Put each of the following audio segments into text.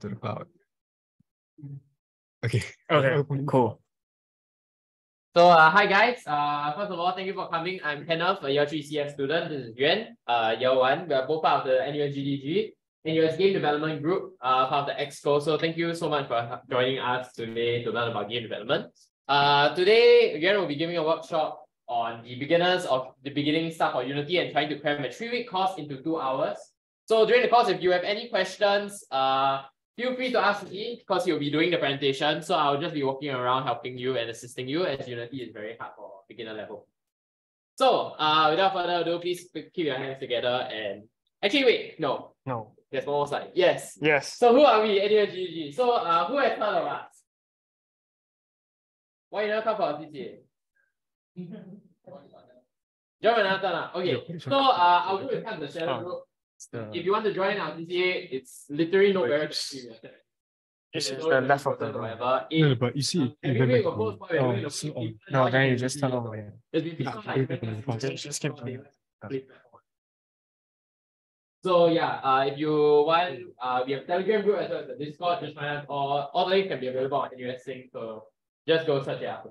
to the cloud. Okay. Okay, cool. So uh, hi guys. Uh, first of all, thank you for coming. I'm Kenneth, a year three CS student. This is Yuan, uh, year one. We are both part of the NUS GDG, NUS Game Development Group, uh, part of the Exco. So thank you so much for joining us today to learn about game development. Uh, today, Yuan will be giving a workshop on the beginners of the beginning stuff for Unity and trying to cram a three-week course into two hours. So during the course, if you have any questions, uh, feel free to ask me because you'll be doing the presentation. So I'll just be walking around helping you and assisting you as Unity is very hard for beginner level. So uh, without further ado, please keep your hands together and actually wait, no, No. there's one more slide. Yes. Yes. So who are we? NUSGDG. So uh, who has heard of us? Why you never come for our CCA? Join another turn. ah. Okay. So uh, our group is kind of the shadow Oh. group. It's the If you want to join our CCA, it's literally no barrier to entry. This is the entry left of the or room. whatever. no, but you see, it every went week back we'll post to- what we're Oh, doing in the on. No, then you just It's turn been over here. It's been Yeah, like it went back to- Just- just keep. So yeah, uh, if you want, uh, we have Telegram group as well as the Discord. Just find out all all the links can be available on NUSync. So just go search it out.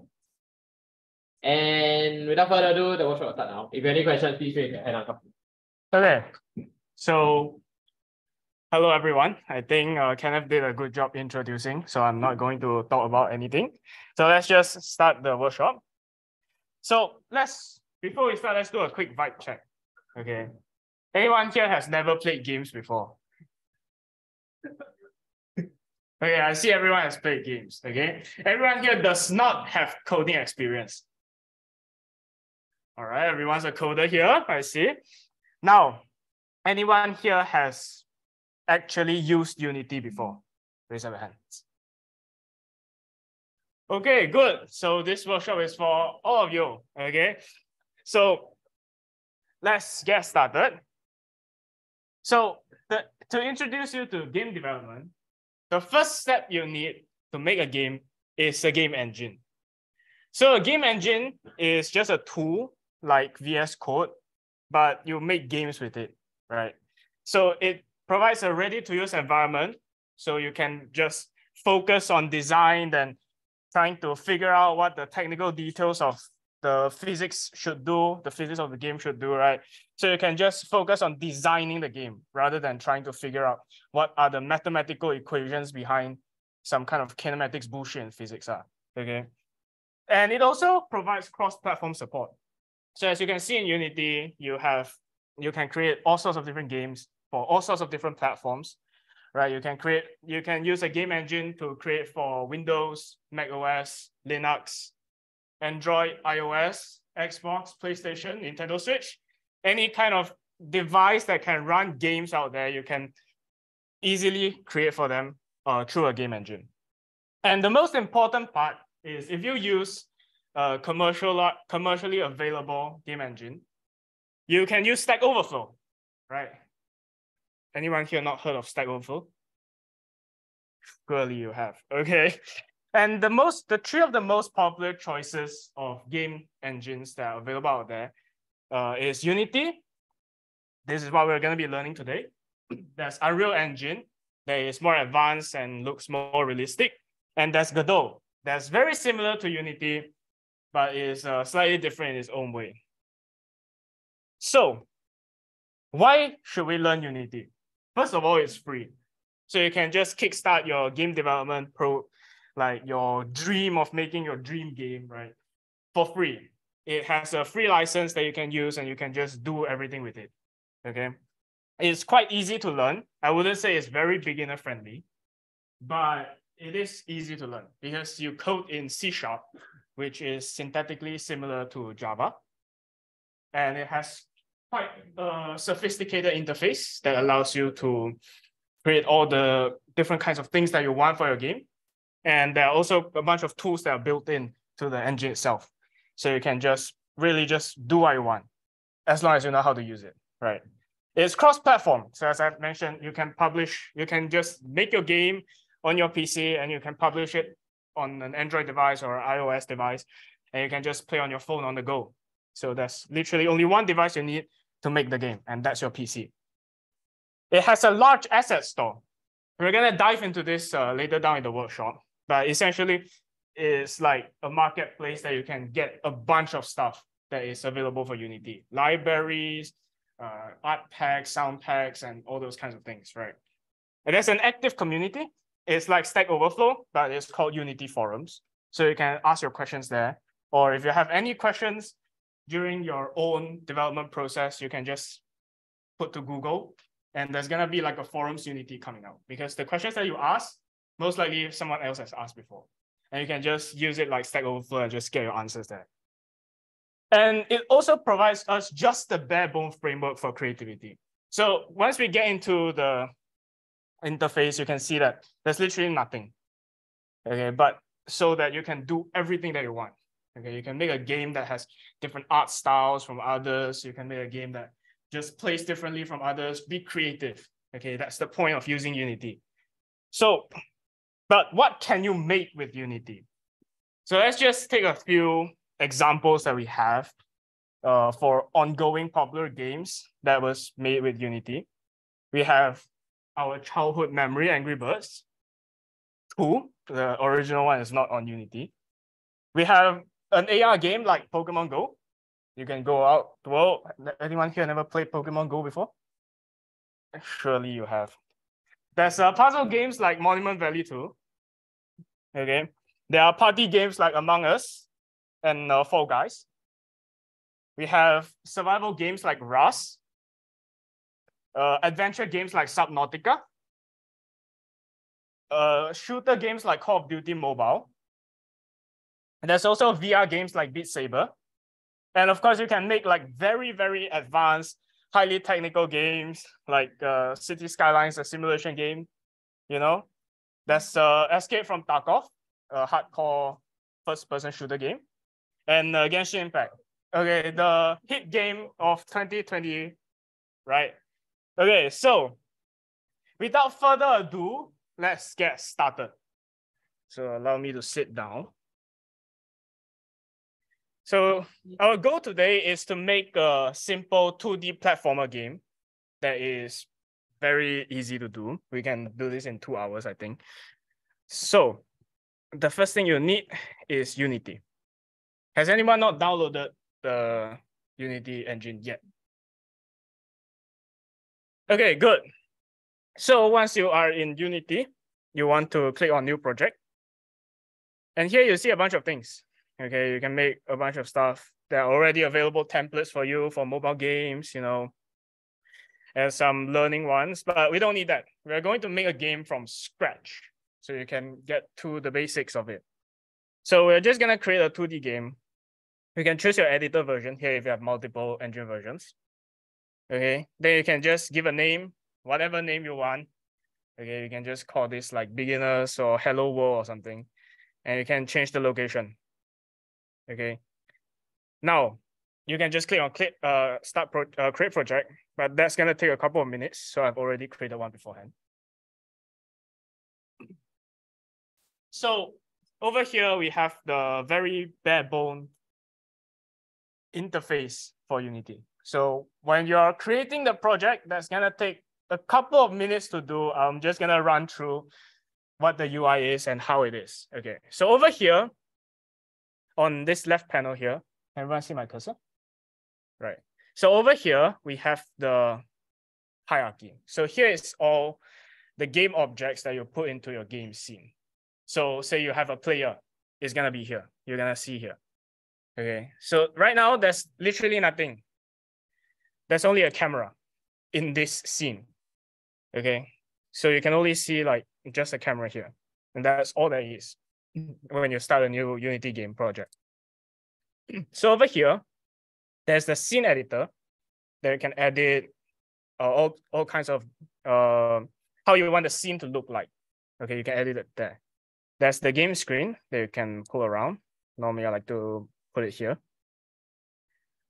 And without further ado, the workshop will start now. If you have any questions, please raise your hand. I'll. Okay, so hello everyone. I think uh, Kenneth did a good job introducing, so I'm not going to talk about anything. So let's just start the workshop. So let's before we start, let's do a quick vibe check. Okay, anyone here has never played games before? Okay, I see everyone has played games. Okay, everyone here does not have coding experience. All right, everyone's a coder here. I see. Now, anyone here has actually used Unity before? Raise your hands. Okay, good. So this workshop is for all of you. Okay, so let's get started. So the, to introduce you to game development, the first step you need to make a game is a game engine. So a game engine is just a tool like VS Code but you make games with it, right? So it provides a ready-to-use environment, so you can just focus on design and trying to figure out what the technical details of the physics should do, the physics of the game should do, right? So you can just focus on designing the game rather than trying to figure out what are the mathematical equations behind some kind of kinematics bullshit in physics are, okay? And it also provides cross-platform support. So as you can see in Unity, you have you can create all sorts of different games for all sorts of different platforms, right? You can create you can use a game engine to create for Windows, Mac OS, Linux, Android, iOS, Xbox, PlayStation, Nintendo Switch, any kind of device that can run games out there, you can easily create for them uh, through a game engine. And the most important part is if you use uh, commercial, commercially available game engine, you can use Stack Overflow, right? Anyone here not heard of Stack Overflow? Surely you have, okay. And the most, the three of the most popular choices of game engines that are available out there uh, is Unity. This is what we're going to be learning today. There's Unreal Engine that is more advanced and looks more realistic. And there's Godot that's very similar to Unity, but is uh, slightly different in its own way. So why should we learn Unity? First of all, it's free. So you can just kickstart your game development pro, like your dream of making your dream game, right? For free. It has a free license that you can use and you can just do everything with it. Okay. It's quite easy to learn. I wouldn't say it's very beginner friendly, but it is easy to learn because you code in C sharp, which is syntactically similar to Java. And it has quite a sophisticated interface that allows you to create all the different kinds of things that you want for your game. And there are also a bunch of tools that are built in to the engine itself. So you can just really just do what you want as long as you know how to use it, right? It's cross-platform. So as I've mentioned, you can publish, you can just make your game on your PC and you can publish it on an Android device or iOS device, and you can just play on your phone on the go. So that's literally only one device you need to make the game, and that's your PC. It has a large asset store. We're gonna dive into this uh, later down in the workshop, but essentially it's like a marketplace that you can get a bunch of stuff that is available for Unity. Libraries, uh, art packs, sound packs, and all those kinds of things, right? And there's an active community. It's like Stack Overflow, but it's called Unity Forums. So you can ask your questions there. Or if you have any questions during your own development process, you can just put to Google and there's gonna be like a forums Unity coming out because the questions that you ask, most likely someone else has asked before. And you can just use it like Stack Overflow and just get your answers there. And it also provides us just the bare bone framework for creativity. So once we get into the interface, you can see that there's literally nothing. Okay, but so that you can do everything that you want. Okay, you can make a game that has different art styles from others. You can make a game that just plays differently from others. Be creative. Okay, that's the point of using Unity. So, but what can you make with Unity? So let's just take a few examples that we have uh, for ongoing popular games that was made with Unity. We have our childhood memory, Angry Birds. Two, the original one is not on Unity. We have an AR game like Pokemon Go. You can go out world. Anyone here never played Pokemon Go before? Surely you have. There's uh, puzzle games like Monument Valley 2. Okay. There are party games like Among Us and uh, Fall Guys. We have survival games like Rust, uh, adventure games like Subnautica, uh, shooter games like Call of Duty Mobile. And there's also VR games like Beat Saber. And of course, you can make like very, very advanced, highly technical games like uh, City Skylines, a simulation game, you know. There's uh, Escape from Tarkov, a hardcore first-person shooter game. And uh, Genshin Impact. Okay, the hit game of 2020, right? Okay, so without further ado, let's get started. So allow me to sit down. So our goal today is to make a simple 2D platformer game that is very easy to do. We can do this in two hours, I think. So the first thing you need is Unity. Has anyone not downloaded the Unity engine yet? Okay, good. So once you are in Unity, you want to click on new project. And here you see a bunch of things. Okay, you can make a bunch of stuff. There are already available templates for you for mobile games, you know, and some learning ones, but we don't need that. We're going to make a game from scratch so you can get to the basics of it. So we're just gonna create a 2D game. You can choose your editor version here if you have multiple engine versions. Okay, then you can just give a name, whatever name you want. Okay, you can just call this like beginners or hello world or something. And you can change the location. Okay. Now, you can just click on click uh start pro uh, create project, but that's gonna take a couple of minutes. So I've already created one beforehand. So over here we have the very bare bone interface for Unity. So when you're creating the project, that's gonna take a couple of minutes to do. I'm just gonna run through what the UI is and how it is. Okay, so over here, on this left panel here, everyone see my cursor? Right. So over here, we have the hierarchy. So here is all the game objects that you put into your game scene. So say you have a player, it's gonna be here. You're gonna see here. Okay, so right now there's literally nothing. There's only a camera in this scene. Okay, so you can only see like just a camera here. And that's all there is when you start a new Unity game project. So over here, there's the scene editor that you can edit uh, all, all kinds of uh, how you want the scene to look like. Okay, you can edit it there. There's the game screen that you can pull around. Normally I like to put it here.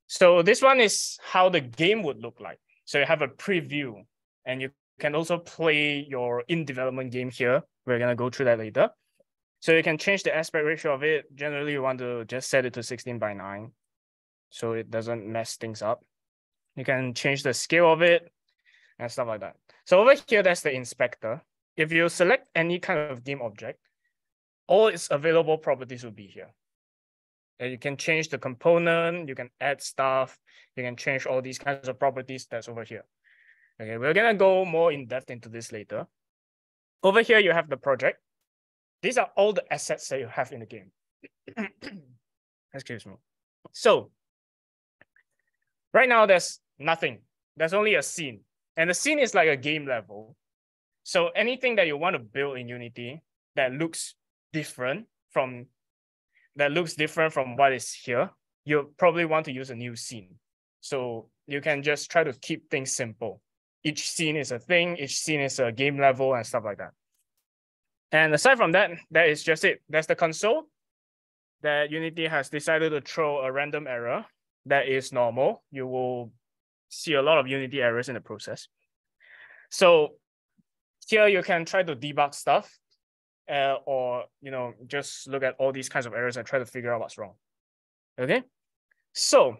So this one is how the game would look like. So you have a preview and you can also play your in-development game here. We're gonna go through that later. So you can change the aspect ratio of it. Generally, you want to just set it to 16 by 9 so it doesn't mess things up. You can change the scale of it and stuff like that. So over here, that's the inspector. if you select any kind of game object, all its available properties will be here. And you can change the component, you can add stuff, you can change all these kinds of properties that's over here. Okay, we're gonna go more in depth into this later. Over here, you have the project. These are all the assets that you have in the game. Excuse me. So right now there's nothing. There's only a scene. And the scene is like a game level. So anything that you want to build in Unity that looks different from that looks different from what is here, you probably want to use a new scene. So you can just try to keep things simple. Each scene is a thing, each scene is a game level and stuff like that. And aside from that, that is just it. That's the console that Unity has decided to throw a random error that is normal. You will see a lot of Unity errors in the process. So here you can try to debug stuff uh, or you know just look at all these kinds of errors and try to figure out what's wrong. Okay, so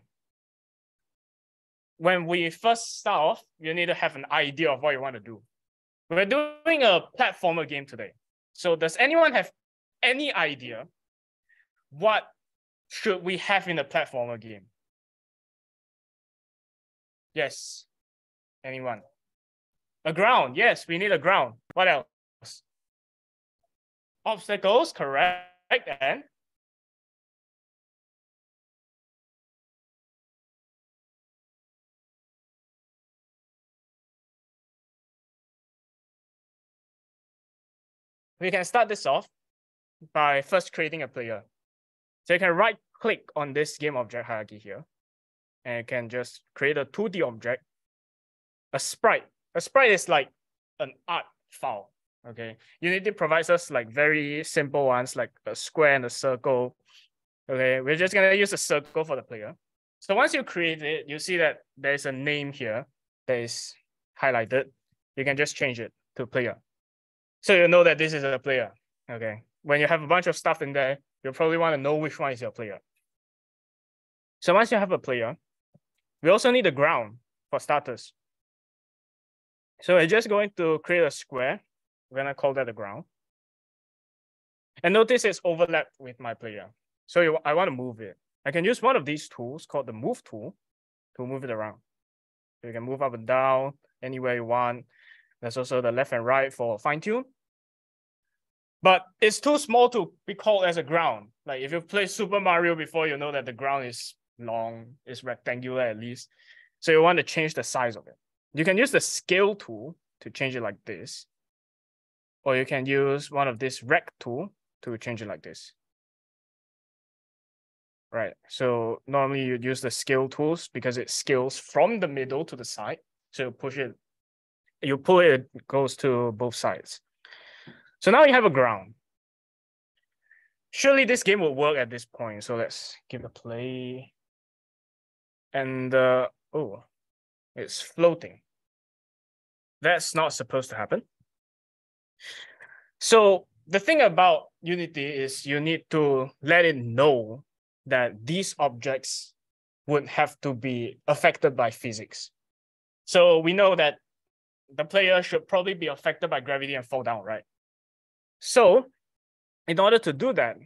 when we first start off, you need to have an idea of what you want to do. We're doing a platformer game today. So does anyone have any idea what should we have in a platformer game? Yes. Anyone? A ground. Yes, we need a ground. What else? Obstacles, correct. And we can start this off by first creating a player. So you can right click on this game object hierarchy here and you can just create a 2D object, a sprite. A sprite is like an art file, okay? Unity provides us like very simple ones like a square and a circle. Okay, we're just gonna use a circle for the player. So once you create it, you see that there's a name here that is highlighted. You can just change it to player. So you know that this is a player, okay? When you have a bunch of stuff in there, you probably wanna know which one is your player. So once you have a player, we also need a ground for starters. So we're just going to create a square. We're gonna call that the ground. And notice it's overlapped with my player. So I wanna move it. I can use one of these tools called the move tool to move it around. So you can move up and down anywhere you want. There's also the left and right for fine tune. But it's too small to be called as a ground. Like if you play Super Mario before, you know that the ground is long, it's rectangular at least. So you want to change the size of it. You can use the scale tool to change it like this. Or you can use one of this rect tool to change it like this. Right, so normally you'd use the scale tools because it scales from the middle to the side. So you push it, you pull it, it goes to both sides. So now you have a ground. Surely this game will work at this point. So let's give a play and uh, oh, it's floating. That's not supposed to happen. So the thing about Unity is you need to let it know that these objects would have to be affected by physics. So we know that the player should probably be affected by gravity and fall down, right? So in order to do that,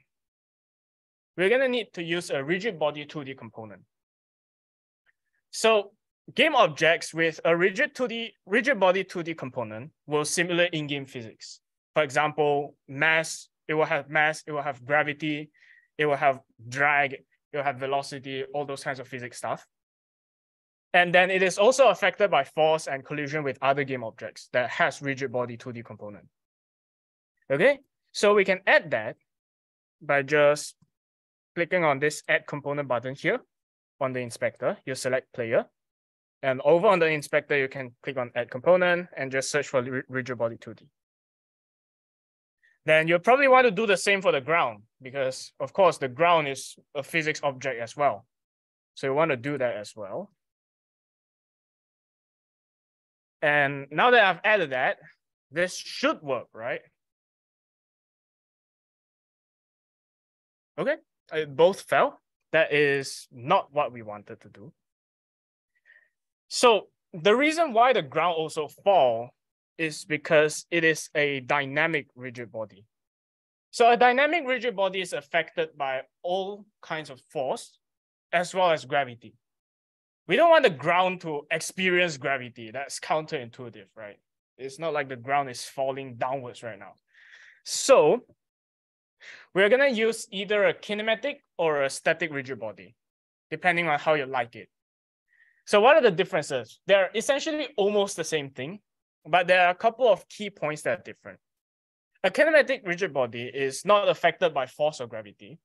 we're gonna need to use a rigid body 2D component. So game objects with a rigid 2D, rigid body 2D component will simulate in-game physics. For example, mass, it will have mass, it will have gravity, it will have drag, it will have velocity, all those kinds of physics stuff. And then it is also affected by force and collision with other game objects that has rigid body 2D component. Okay, so we can add that by just clicking on this add component button here on the inspector, you select player. And over on the inspector, you can click on add component and just search for rigid body 2D. Then you'll probably want to do the same for the ground because of course the ground is a physics object as well. So you want to do that as well. And now that I've added that, this should work, right? Okay, it both fell that is not what we wanted to do. So the reason why the ground also fall is because it is a dynamic rigid body. So a dynamic rigid body is affected by all kinds of force as well as gravity. We don't want the ground to experience gravity. That's counterintuitive, right? It's not like the ground is falling downwards right now. So we're gonna use either a kinematic or a static rigid body, depending on how you like it. So what are the differences? They're essentially almost the same thing, but there are a couple of key points that are different. A kinematic rigid body is not affected by force or gravity.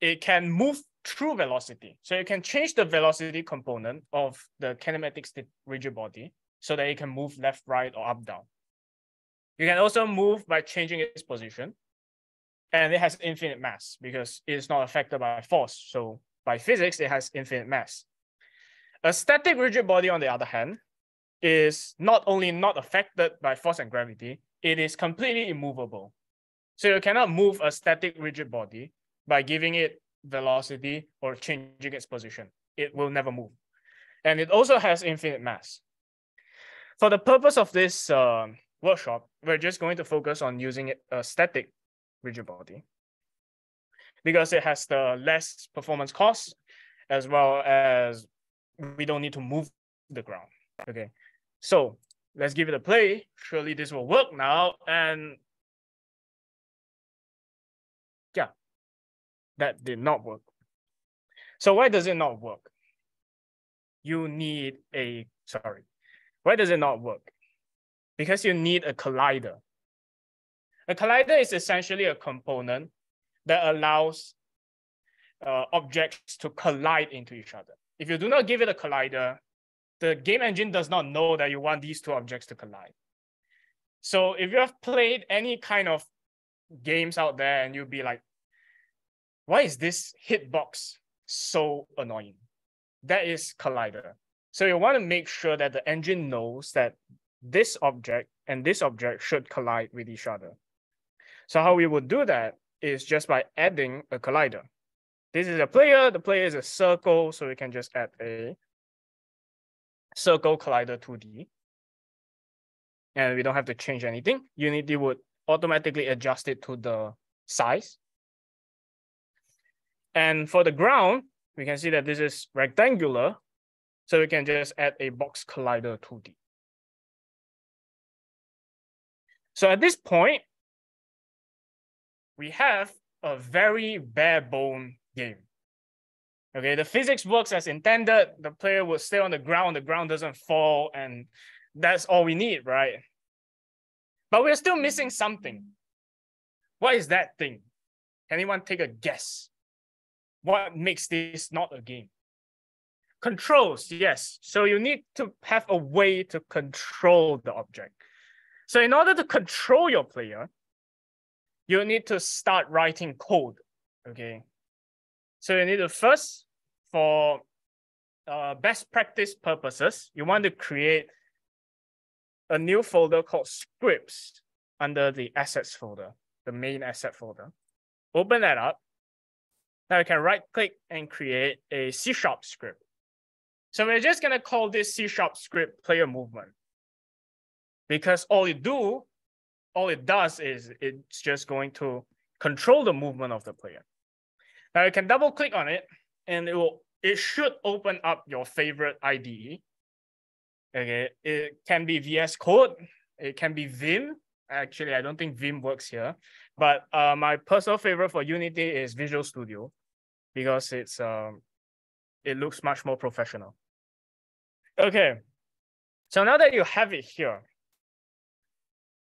It can move through velocity. So you can change the velocity component of the kinematic rigid body so that it can move left, right, or up, down. You can also move by changing its position. And it has infinite mass because it is not affected by force. So by physics, it has infinite mass. A static rigid body, on the other hand, is not only not affected by force and gravity, it is completely immovable. So you cannot move a static rigid body by giving it velocity or changing its position. It will never move. And it also has infinite mass. For the purpose of this uh, workshop, we're just going to focus on using a static rigid body because it has the less performance cost as well as we don't need to move the ground. Okay, so let's give it a play. Surely this will work now. And yeah, that did not work. So why does it not work? You need a, sorry, why does it not work? Because you need a collider. A collider is essentially a component that allows uh, objects to collide into each other. If you do not give it a collider, the game engine does not know that you want these two objects to collide. So if you have played any kind of games out there and you'll be like, why is this hitbox so annoying? That is collider. So you want to make sure that the engine knows that this object and this object should collide with each other. So how we would do that is just by adding a collider. This is a player, the player is a circle, so we can just add a circle collider 2D. And we don't have to change anything. Unity would automatically adjust it to the size. And for the ground, we can see that this is rectangular. So we can just add a box collider 2D. So at this point, we have a very bare bone game. Okay, the physics works as intended. The player will stay on the ground, the ground doesn't fall, and that's all we need, right? But we're still missing something. What is that thing? Anyone take a guess? What makes this not a game? Controls, yes. So you need to have a way to control the object. So in order to control your player, you need to start writing code, okay? So you need to first for uh, best practice purposes, you want to create a new folder called scripts under the assets folder, the main asset folder. Open that up. Now you can right click and create a C sharp script. So we're just gonna call this C sharp script player movement because all you do, all it does is it's just going to control the movement of the player. Now you can double click on it and it will it should open up your favorite IDE. Okay, it can be VS Code, it can be Vim. Actually, I don't think Vim works here, but uh, my personal favorite for Unity is Visual Studio because it's um, it looks much more professional. Okay, so now that you have it here,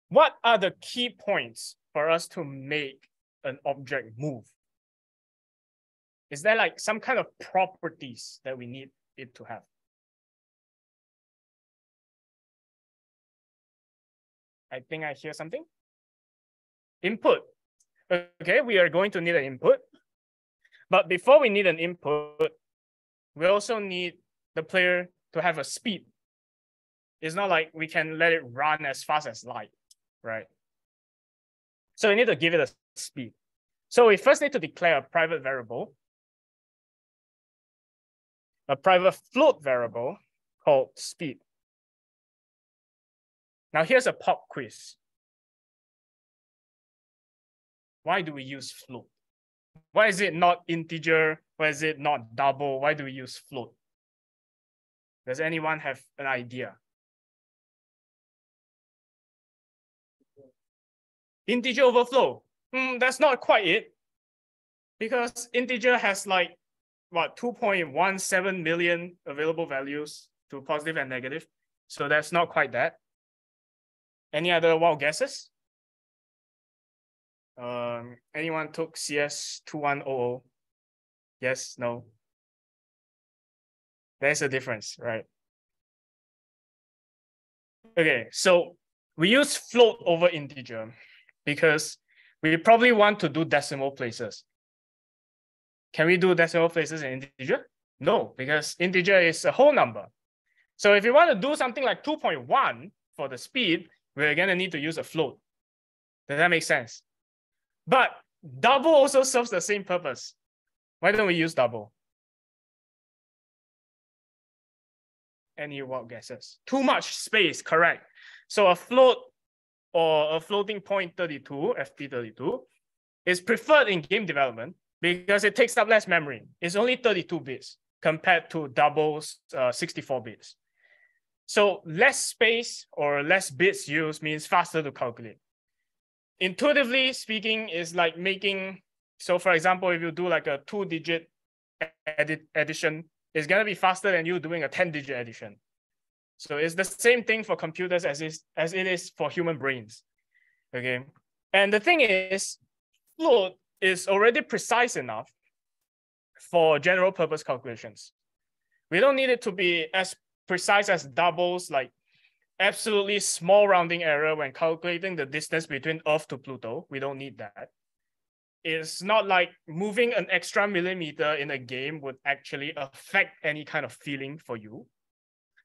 what are the key points for us to make an object move? Is there like some kind of properties that we need it to have? I think I hear something. Input. Okay, we are going to need an input. But before we need an input, we also need the player to have a speed. It's not like we can let it run as fast as light, right? So we need to give it a speed. So we first need to declare a private variable a private float variable called speed. Now here's a pop quiz. Why do we use float? Why is it not integer? Why is it not double? Why do we use float? Does anyone have an idea? Integer overflow. Mm, that's not quite it. Because integer has like, what, 2.17 million available values to positive and negative. So that's not quite that. Any other wild guesses? Um, anyone took CS 2100? Yes, no? There's a difference, right? Okay, so we use float over integer because we probably want to do decimal places. Can we do decimal places in integer? No, because integer is a whole number. So if you want to do something like 2.1 for the speed, we're gonna need to use a float. Does that make sense? But double also serves the same purpose. Why don't we use double? Any wild guesses? Too much space, correct. So a float or a floating point 32, FP32, is preferred in game development because it takes up less memory. It's only 32 bits compared to doubles uh, 64 bits. So less space or less bits used means faster to calculate. Intuitively speaking, is like making, so for example, if you do like a two digit edit addition, it's gonna be faster than you doing a 10 digit addition. So it's the same thing for computers as, is, as it is for human brains, okay? And the thing is, float is already precise enough for general purpose calculations. We don't need it to be as precise as doubles, like absolutely small rounding error when calculating the distance between Earth to Pluto. We don't need that. It's not like moving an extra millimeter in a game would actually affect any kind of feeling for you.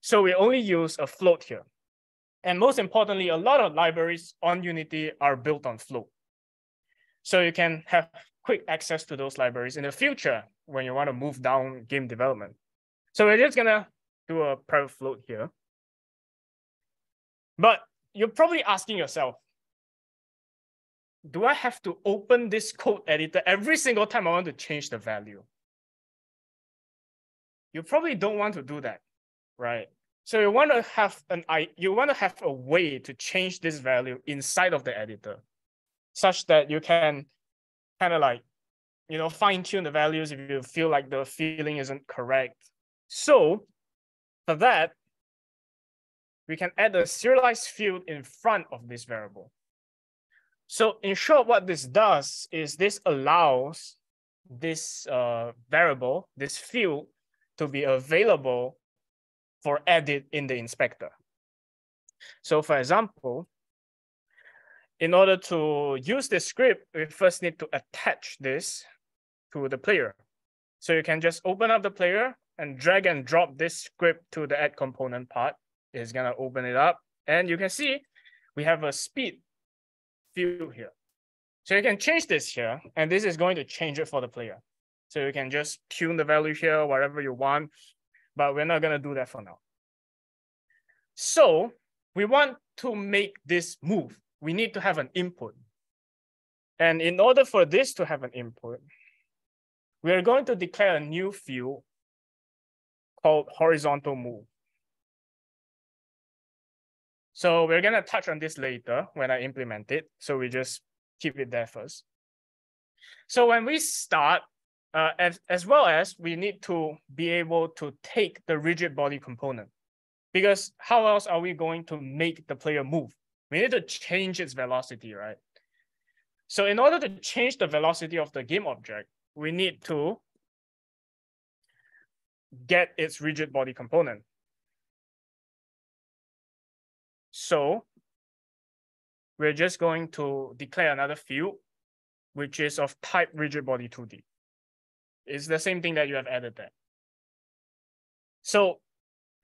So we only use a float here. And most importantly, a lot of libraries on Unity are built on float. So you can have quick access to those libraries in the future when you want to move down game development. So we're just gonna do a private float here. But you're probably asking yourself, do I have to open this code editor every single time I want to change the value? You probably don't want to do that, right? So you want to have an I you want to have a way to change this value inside of the editor, such that you can kind of like, you know, fine tune the values if you feel like the feeling isn't correct. So for that, we can add a serialized field in front of this variable. So in short, what this does is this allows this uh, variable, this field, to be available for edit in the inspector. So for example, in order to use this script, we first need to attach this to the player. So you can just open up the player and drag and drop this script to the add component part. It's gonna open it up and you can see we have a speed field here. So you can change this here and this is going to change it for the player. So you can just tune the value here, whatever you want, but we're not gonna do that for now. So we want to make this move. We need to have an input. And in order for this to have an input, we are going to declare a new field called horizontal move. So we're gonna touch on this later when I implement it. So we just keep it there first. So when we start, uh, as, as well as we need to be able to take the rigid body component because how else are we going to make the player move? We need to change its velocity, right? So in order to change the velocity of the game object, we need to get its rigid body component. So we're just going to declare another field, which is of type rigid body 2D. It's the same thing that you have added there. So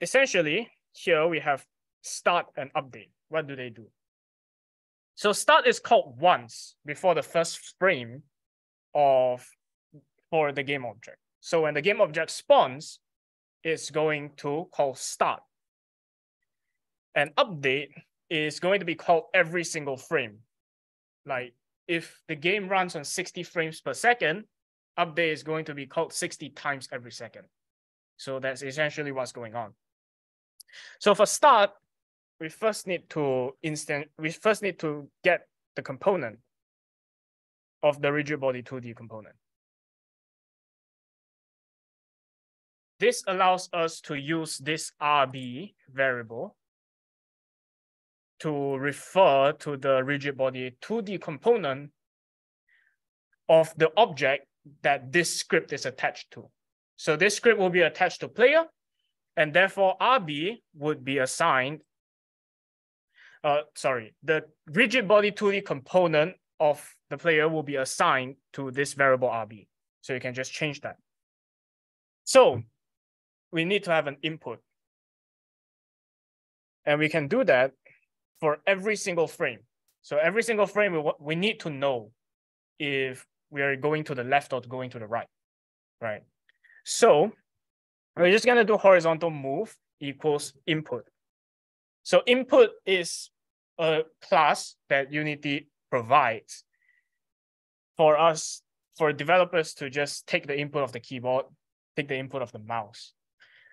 essentially, here we have start and update. What do they do? So start is called once before the first frame of for the game object. So when the game object spawns, it's going to call start. And update is going to be called every single frame. Like if the game runs on 60 frames per second, update is going to be called 60 times every second. So that's essentially what's going on. So for start, we first need to instant, we first need to get the component of the rigid body 2D component. This allows us to use this RB variable to refer to the rigid body 2D component of the object that this script is attached to. So this script will be attached to player, and therefore RB would be assigned, uh, sorry, the rigid body 2D component of the player will be assigned to this variable RB. So you can just change that. So we need to have an input. And we can do that for every single frame. So every single frame, we, we need to know if we are going to the left or going to the right, right? So we're just gonna do horizontal move equals input. So input is a class that Unity provides for us, for developers to just take the input of the keyboard, take the input of the mouse.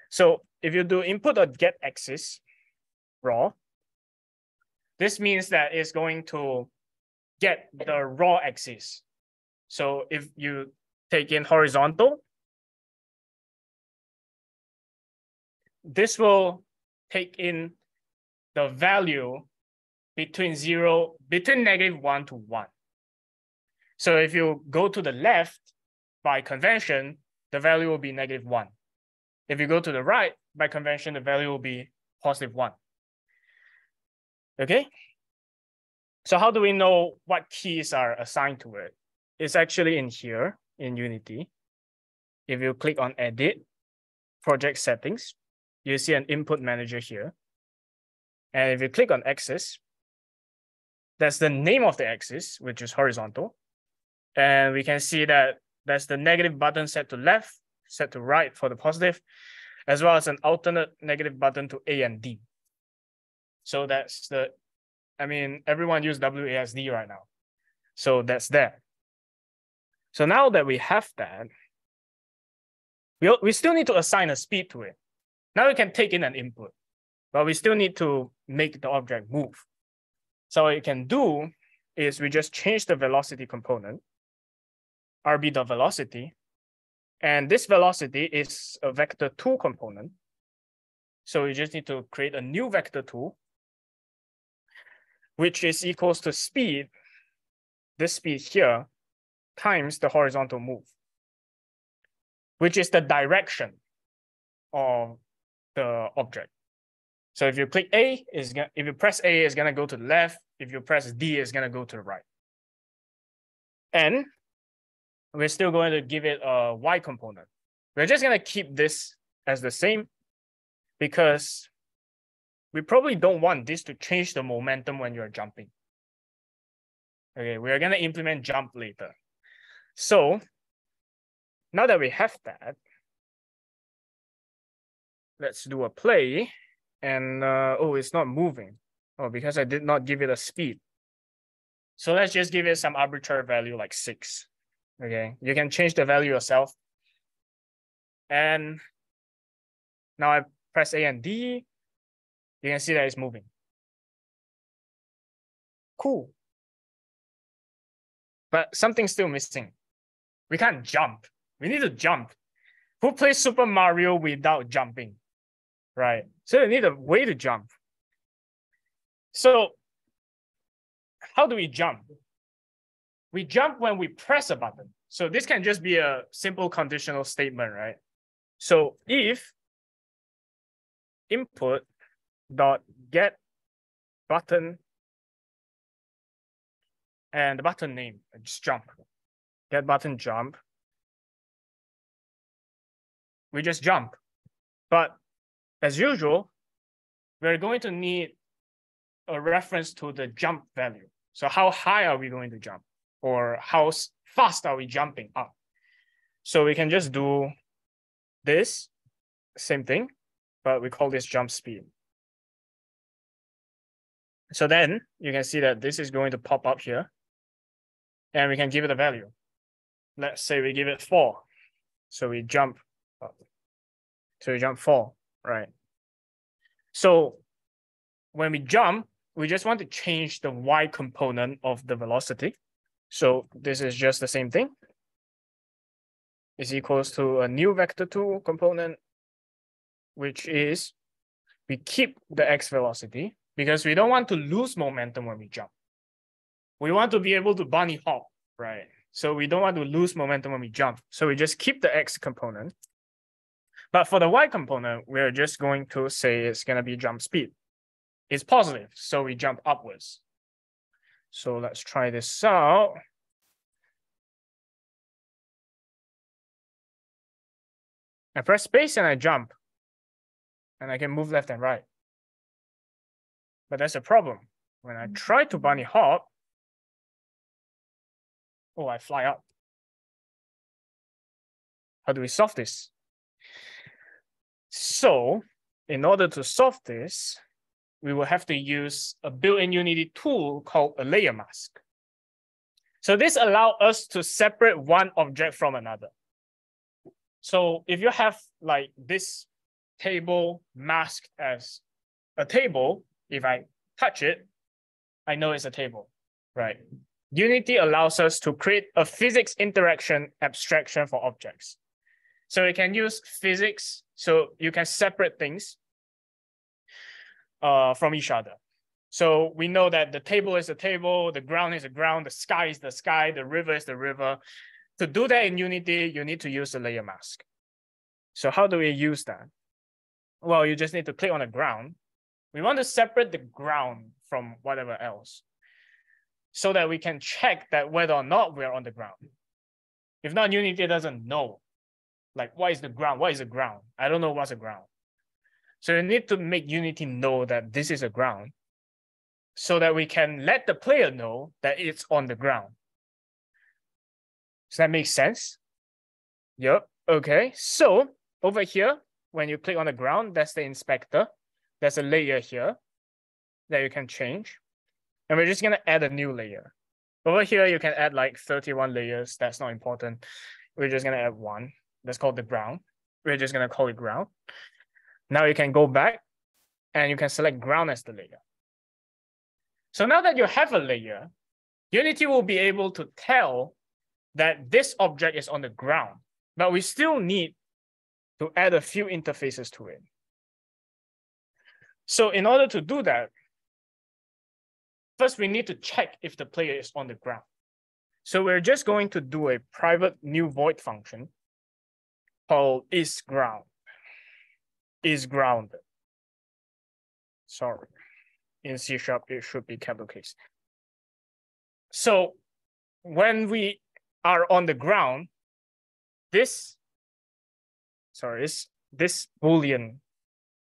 So if you do input or get axis raw, this means that it's going to get the raw axis. So if you take in horizontal, this will take in the value between zero, between negative one to one. So if you go to the left by convention, the value will be negative one. If you go to the right by convention, the value will be positive one. Okay. So how do we know what keys are assigned to it? It's actually in here in Unity. If you click on edit, project settings, you see an input manager here. And if you click on axis, that's the name of the axis, which is horizontal. And we can see that that's the negative button set to left, set to right for the positive, as well as an alternate negative button to A and D. So that's the, I mean, everyone use WASD right now. So that's that. So now that we have that, we, we still need to assign a speed to it. Now we can take in an input, but we still need to make the object move. So what you can do is we just change the velocity component, rb the velocity, and this velocity is a vector two component. So you just need to create a new vector two, which is equals to speed, this speed here, times the horizontal move, which is the direction of the object. So if you click A, is if you press A, it's gonna go to the left. If you press D, it's gonna go to the right. And we're still going to give it a Y component. We're just gonna keep this as the same because we probably don't want this to change the momentum when you're jumping. Okay, we're gonna implement jump later. So now that we have that, let's do a play. And uh, oh, it's not moving. Oh, because I did not give it a speed. So let's just give it some arbitrary value like six. Okay, you can change the value yourself. And now I press A and D. You can see that it's moving. Cool. But something's still missing. We can't jump. We need to jump. Who plays Super Mario without jumping? right? So you need a way to jump. So how do we jump? We jump when we press a button. So this can just be a simple conditional statement, right? So if input dot get button and the button name, just jump, get button jump, we just jump. But as usual, we're going to need a reference to the jump value. So how high are we going to jump? Or how fast are we jumping up? So we can just do this, same thing, but we call this jump speed. So then you can see that this is going to pop up here and we can give it a value. Let's say we give it four. So we jump up. So we jump four, right? So when we jump, we just want to change the y component of the velocity. So this is just the same thing. Is equals to a new vector two component, which is we keep the x velocity because we don't want to lose momentum when we jump. We want to be able to bunny hop, right? So we don't want to lose momentum when we jump. So we just keep the x component. But for the y component, we're just going to say it's going to be jump speed. It's positive, so we jump upwards. So let's try this out. I press space and I jump. And I can move left and right. But that's a problem. When I try to bunny hop, oh, I fly up. How do we solve this? So in order to solve this, we will have to use a built-in Unity tool called a layer mask. So this allows us to separate one object from another. So if you have like this table masked as a table, if I touch it, I know it's a table, right? Unity allows us to create a physics interaction abstraction for objects. So you can use physics, so you can separate things uh, from each other. So we know that the table is a table, the ground is a ground, the sky is the sky, the river is the river. To do that in Unity, you need to use a layer mask. So how do we use that? Well, you just need to click on the ground. We want to separate the ground from whatever else so that we can check that whether or not we're on the ground. If not, Unity doesn't know. Like, what is the ground? What is the ground? I don't know what's a ground. So you need to make Unity know that this is a ground so that we can let the player know that it's on the ground. Does that make sense? Yep. Okay. So over here, when you click on the ground, that's the inspector. There's a layer here that you can change. And we're just gonna add a new layer. Over here, you can add like 31 layers. That's not important. We're just gonna add one. That's called the ground. We're just gonna call it ground. Now you can go back and you can select ground as the layer. So now that you have a layer, Unity will be able to tell that this object is on the ground, but we still need to add a few interfaces to it. So in order to do that, first we need to check if the player is on the ground. So we're just going to do a private new void function called is ground is grounded. Sorry, in C sharp, it should be capital case. So when we are on the ground, this, sorry, this, this Boolean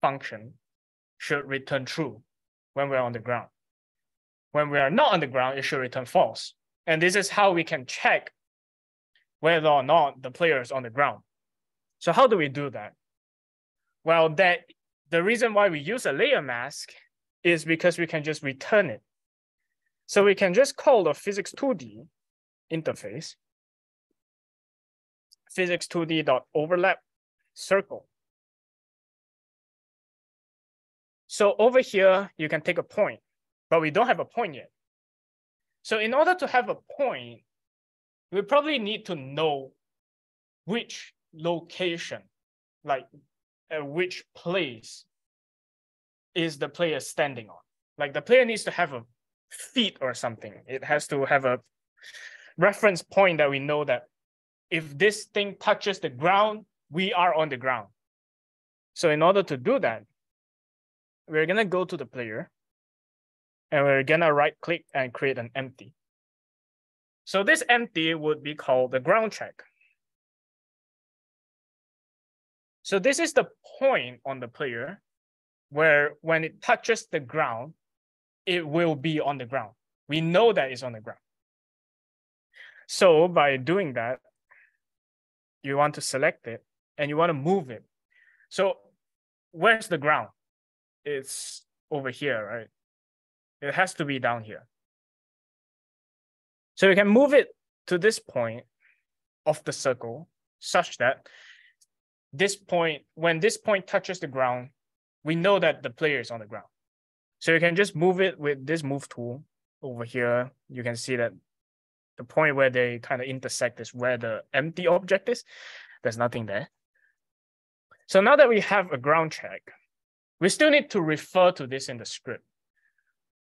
function should return true when we're on the ground. When we are not on the ground, it should return false. And this is how we can check whether or not the player is on the ground. So how do we do that? Well, that the reason why we use a layer mask is because we can just return it. So we can just call the physics 2D interface physics 2D dot overlap circle. So over here, you can take a point, but we don't have a point yet. So in order to have a point, we probably need to know which location, like at which place is the player standing on. Like the player needs to have a feet or something. It has to have a reference point that we know that if this thing touches the ground, we are on the ground. So in order to do that, we're gonna go to the player and we're gonna right click and create an empty. So this empty would be called the ground check. So this is the point on the player where when it touches the ground, it will be on the ground. We know that it's on the ground. So by doing that, you want to select it and you want to move it. So where's the ground? It's over here, right? It has to be down here. So we can move it to this point of the circle such that this point, when this point touches the ground, we know that the player is on the ground. So you can just move it with this move tool over here. You can see that the point where they kind of intersect is where the empty object is. There's nothing there. So now that we have a ground check, we still need to refer to this in the script.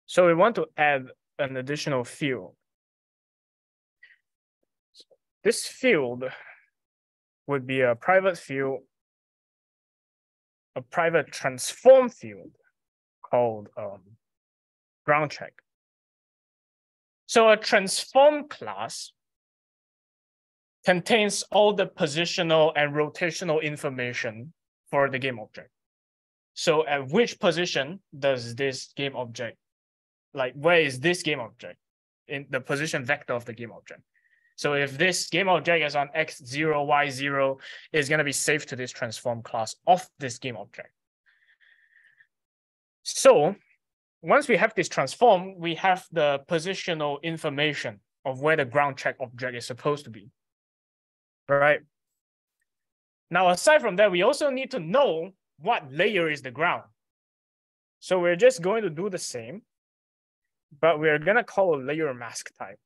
So we want to add an additional field. This field would be a private field, a private transform field called um, ground check. So a transform class contains all the positional and rotational information for the game object. So at which position does this game object, like where is this game object in the position vector of the game object? So if this game object is on x0, y0, is going to be saved to this transform class of this game object. So once we have this transform, we have the positional information of where the ground check object is supposed to be. All right. Now, aside from that, we also need to know what layer is the ground. So we're just going to do the same, but we're going to call a layer mask type.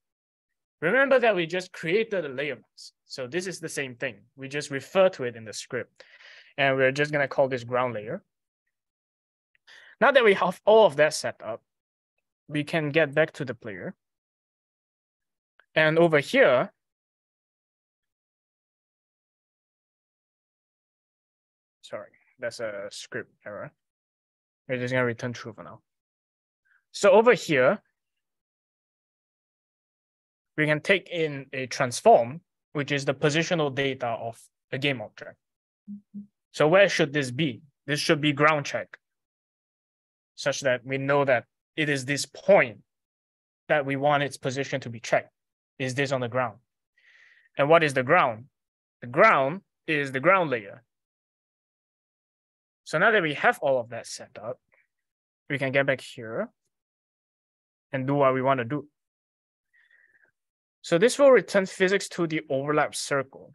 Remember that we just created a layer mask. So this is the same thing. We just refer to it in the script. And we're just going to call this ground layer. Now that we have all of that set up, we can get back to the player. And over here, sorry, that's a script error. We're just gonna return true for now. So over here, we can take in a transform, which is the positional data of a game object. So where should this be? This should be ground check, such that we know that it is this point that we want its position to be checked. Is this on the ground? And what is the ground? The ground is the ground layer. So now that we have all of that set up, we can get back here and do what we want to do. So this will return physics 2D overlap circle.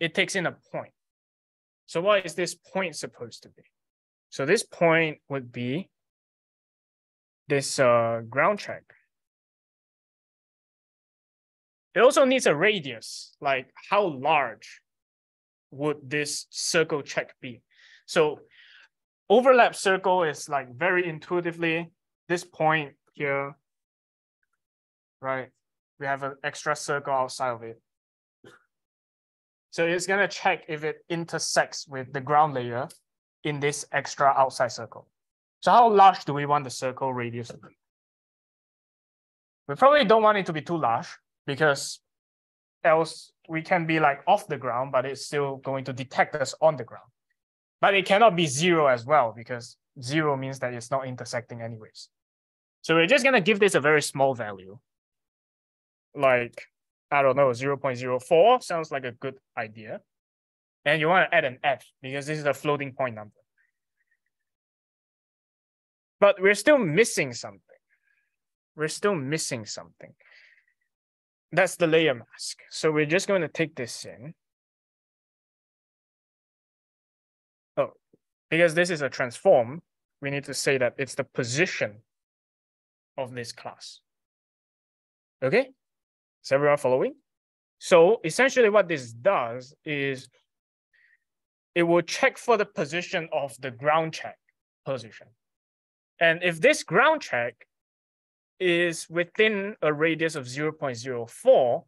It takes in a point. So what is this point supposed to be? So this point would be this uh, ground check. It also needs a radius, like how large would this circle check be? So overlap circle is like very intuitively this point here, right? We have an extra circle outside of it. So it's gonna check if it intersects with the ground layer in this extra outside circle. So how large do we want the circle radius to? We probably don't want it to be too large because else we can be like off the ground, but it's still going to detect us on the ground. But it cannot be zero as well because zero means that it's not intersecting anyways. So we're just gonna give this a very small value. Like, I don't know, 0.04 sounds like a good idea. And you wanna add an F because this is a floating point number. But we're still missing something. We're still missing something. That's the layer mask. So we're just going to take this in. Oh, because this is a transform, we need to say that it's the position of this class. Okay, is everyone following? So essentially what this does is it will check for the position of the ground check position. And if this ground check is within a radius of 0.04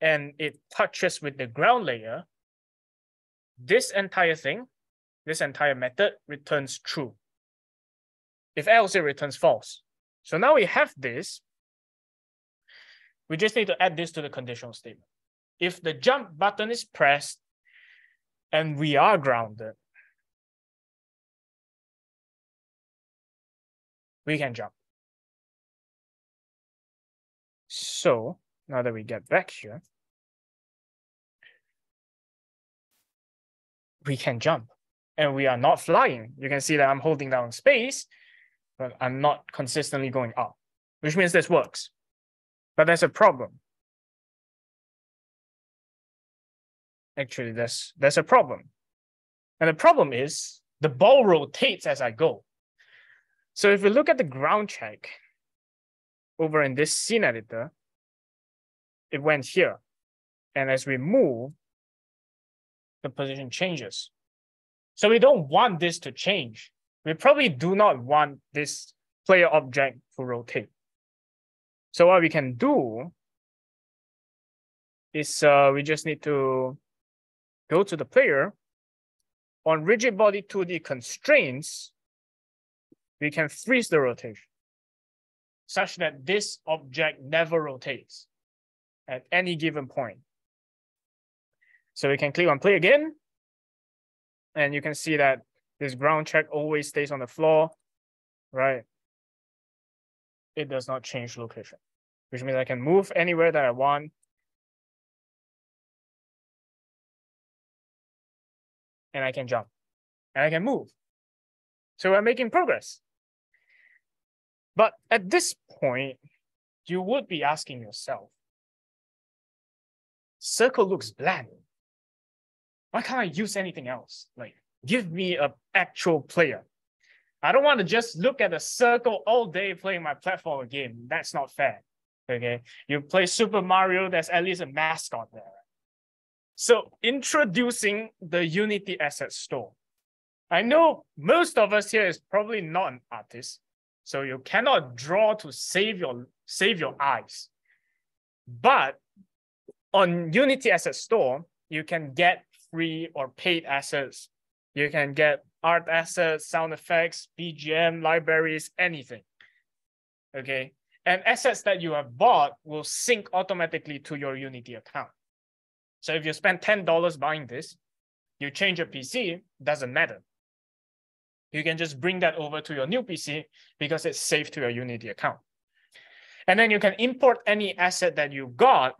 and it touches with the ground layer, this entire thing this entire method returns true. If else, it returns false. So now we have this. We just need to add this to the conditional statement. If the jump button is pressed and we are grounded, we can jump. So now that we get back here, we can jump and we are not flying. You can see that I'm holding down space but I'm not consistently going up, which means this works. But there's a problem. Actually, there's, there's a problem. And the problem is the ball rotates as I go. So if we look at the ground check over in this scene editor, it went here. And as we move, the position changes. So we don't want this to change. We probably do not want this player object to rotate. So what we can do is uh, we just need to go to the player. On rigid body 2D constraints, we can freeze the rotation such that this object never rotates at any given point. So we can click on play again. And you can see that this ground check always stays on the floor, right? It does not change location, which means I can move anywhere that I want. And I can jump and I can move. So we're making progress. But at this point, you would be asking yourself, circle looks bland. Why can't I use anything else? Like, give me an actual player. I don't want to just look at a circle all day playing my platform game. That's not fair. Okay. You play Super Mario, there's at least a mascot there. So introducing the Unity Asset Store. I know most of us here is probably not an artist, so you cannot draw to save your save your eyes. But on Unity Asset Store, you can get free or paid assets. You can get art assets, sound effects, BGM, libraries, anything. Okay. And assets that you have bought will sync automatically to your Unity account. So if you spend $10 buying this, you change your PC, doesn't matter. You can just bring that over to your new PC because it's saved to your Unity account. And then you can import any asset that you got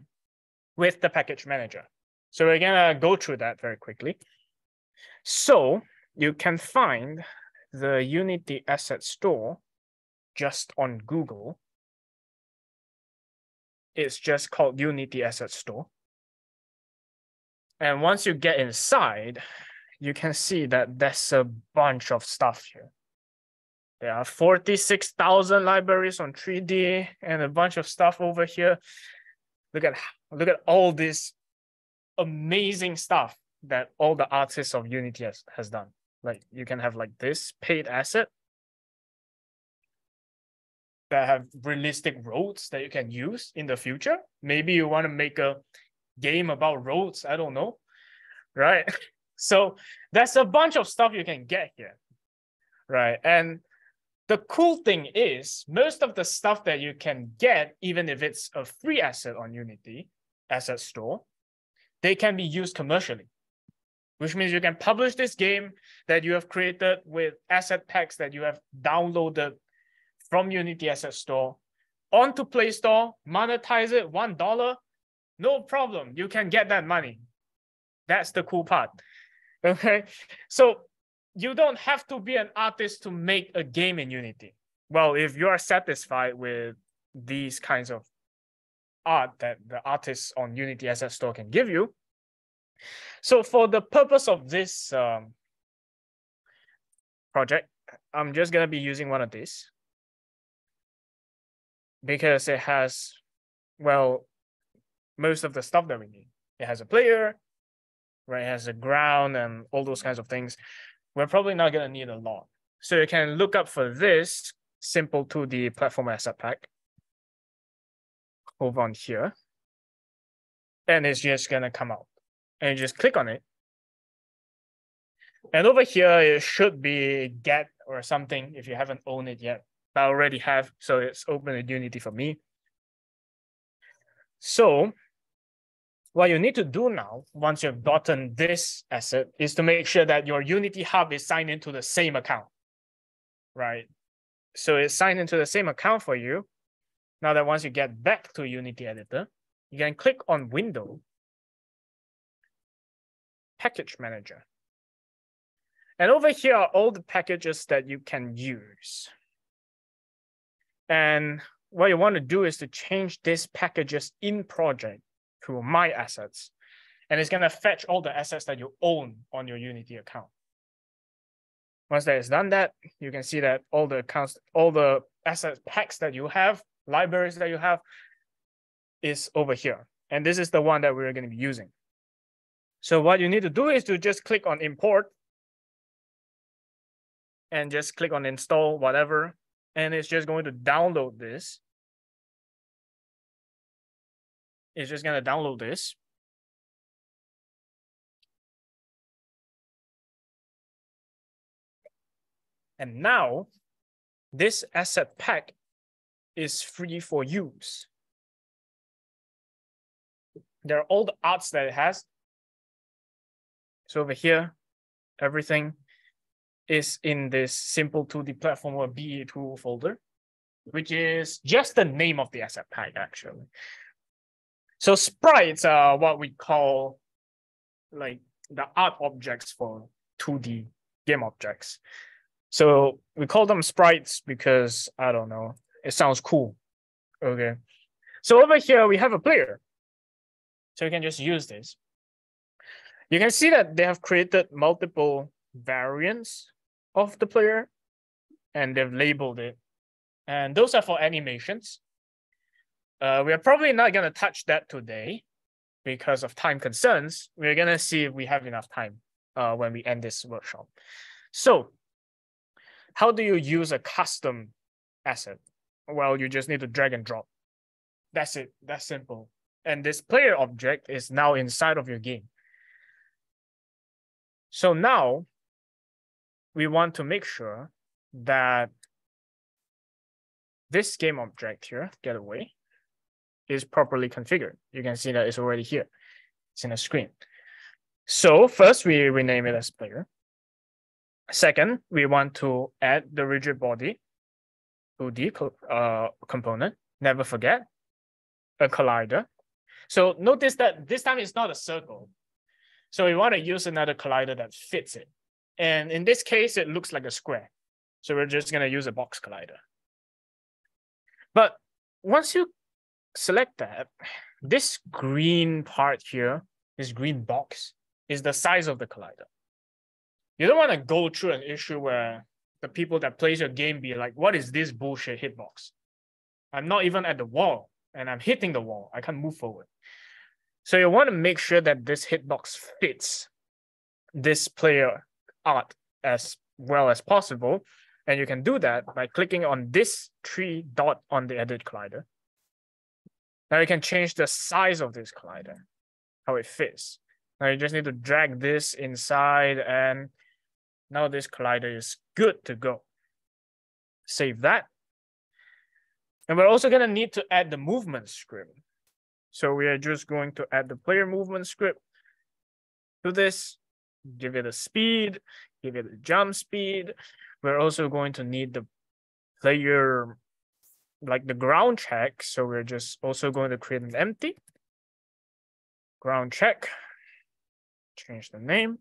with the package manager. So we're gonna go through that very quickly. So you can find the Unity Asset Store just on Google. It's just called Unity Asset Store. And once you get inside, you can see that there's a bunch of stuff here. There are 46,000 libraries on 3D and a bunch of stuff over here. Look at look at all this amazing stuff that all the artists of Unity has, has done. Like you can have like this paid asset that have realistic roads that you can use in the future. Maybe you want to make a game about roads. I don't know. Right. So there's a bunch of stuff you can get here. Right. And the cool thing is most of the stuff that you can get, even if it's a free asset on Unity asset store, they can be used commercially, which means you can publish this game that you have created with asset packs that you have downloaded from Unity Asset Store onto Play Store, monetize it one dollar, no problem. You can get that money. That's the cool part. Okay, so you don't have to be an artist to make a game in Unity. Well, if you are satisfied with these kinds of art that the artists on Unity Asset Store can give you. So for the purpose of this um, project, I'm just gonna be using one of these because it has, well, most of the stuff that we need. It has a player, right? It has a ground and all those kinds of things. We're probably not gonna need a lot. So you can look up for this simple 2D platform asset pack over on here. And it's just gonna come out. And just click on it. And over here, it should be get or something if you haven't owned it yet. I already have, so it's open in Unity for me. So what you need to do now, once you've gotten this asset, is to make sure that your Unity Hub is signed into the same account, right? So it's signed into the same account for you. Now that once you get back to Unity Editor, you can click on Window, Package Manager. And over here are all the packages that you can use. And what you want to do is to change this packages in project to my assets. And it's going to fetch all the assets that you own on your Unity account. Once that is done that, you can see that all the accounts, all the asset packs that you have, libraries that you have is over here. And this is the one that we're going to be using. So what you need to do is to just click on import and just click on install whatever. And it's just going to download this. It's just going to download this. And now this asset pack is free for use. There are all the arts that it has. So over here, everything is in this simple 2D platform or BE2 folder, which is just the name of the asset pack actually. So sprites are what we call like the art objects for 2D game objects. So we call them sprites because I don't know, it sounds cool. Okay. So over here we have a player. So you can just use this. You can see that they have created multiple variants of the player and they've labeled it. And those are for animations. Uh, we are probably not going to touch that today because of time concerns. We're going to see if we have enough time uh, when we end this workshop. So how do you use a custom asset? Well, you just need to drag and drop. That's it. That's simple. And this player object is now inside of your game. So now we want to make sure that this game object here, getaway, is properly configured. You can see that it's already here. It's in the screen. So first we rename it as player. Second, we want to add the rigid body to the uh, component. Never forget a collider. So notice that this time it's not a circle. So we want to use another collider that fits it. And in this case, it looks like a square. So we're just going to use a box collider. But once you select that, this green part here, this green box, is the size of the collider you don't want to go through an issue where the people that plays your game be like, what is this bullshit hitbox? I'm not even at the wall and I'm hitting the wall. I can't move forward. So you want to make sure that this hitbox fits this player art as well as possible. And you can do that by clicking on this three dot on the edit collider. Now you can change the size of this collider, how it fits. Now you just need to drag this inside and now this collider is good to go. Save that. And we're also gonna need to add the movement script. So we are just going to add the player movement script to this, give it a speed, give it a jump speed. We're also going to need the player, like the ground check. So we're just also going to create an empty ground check, change the name.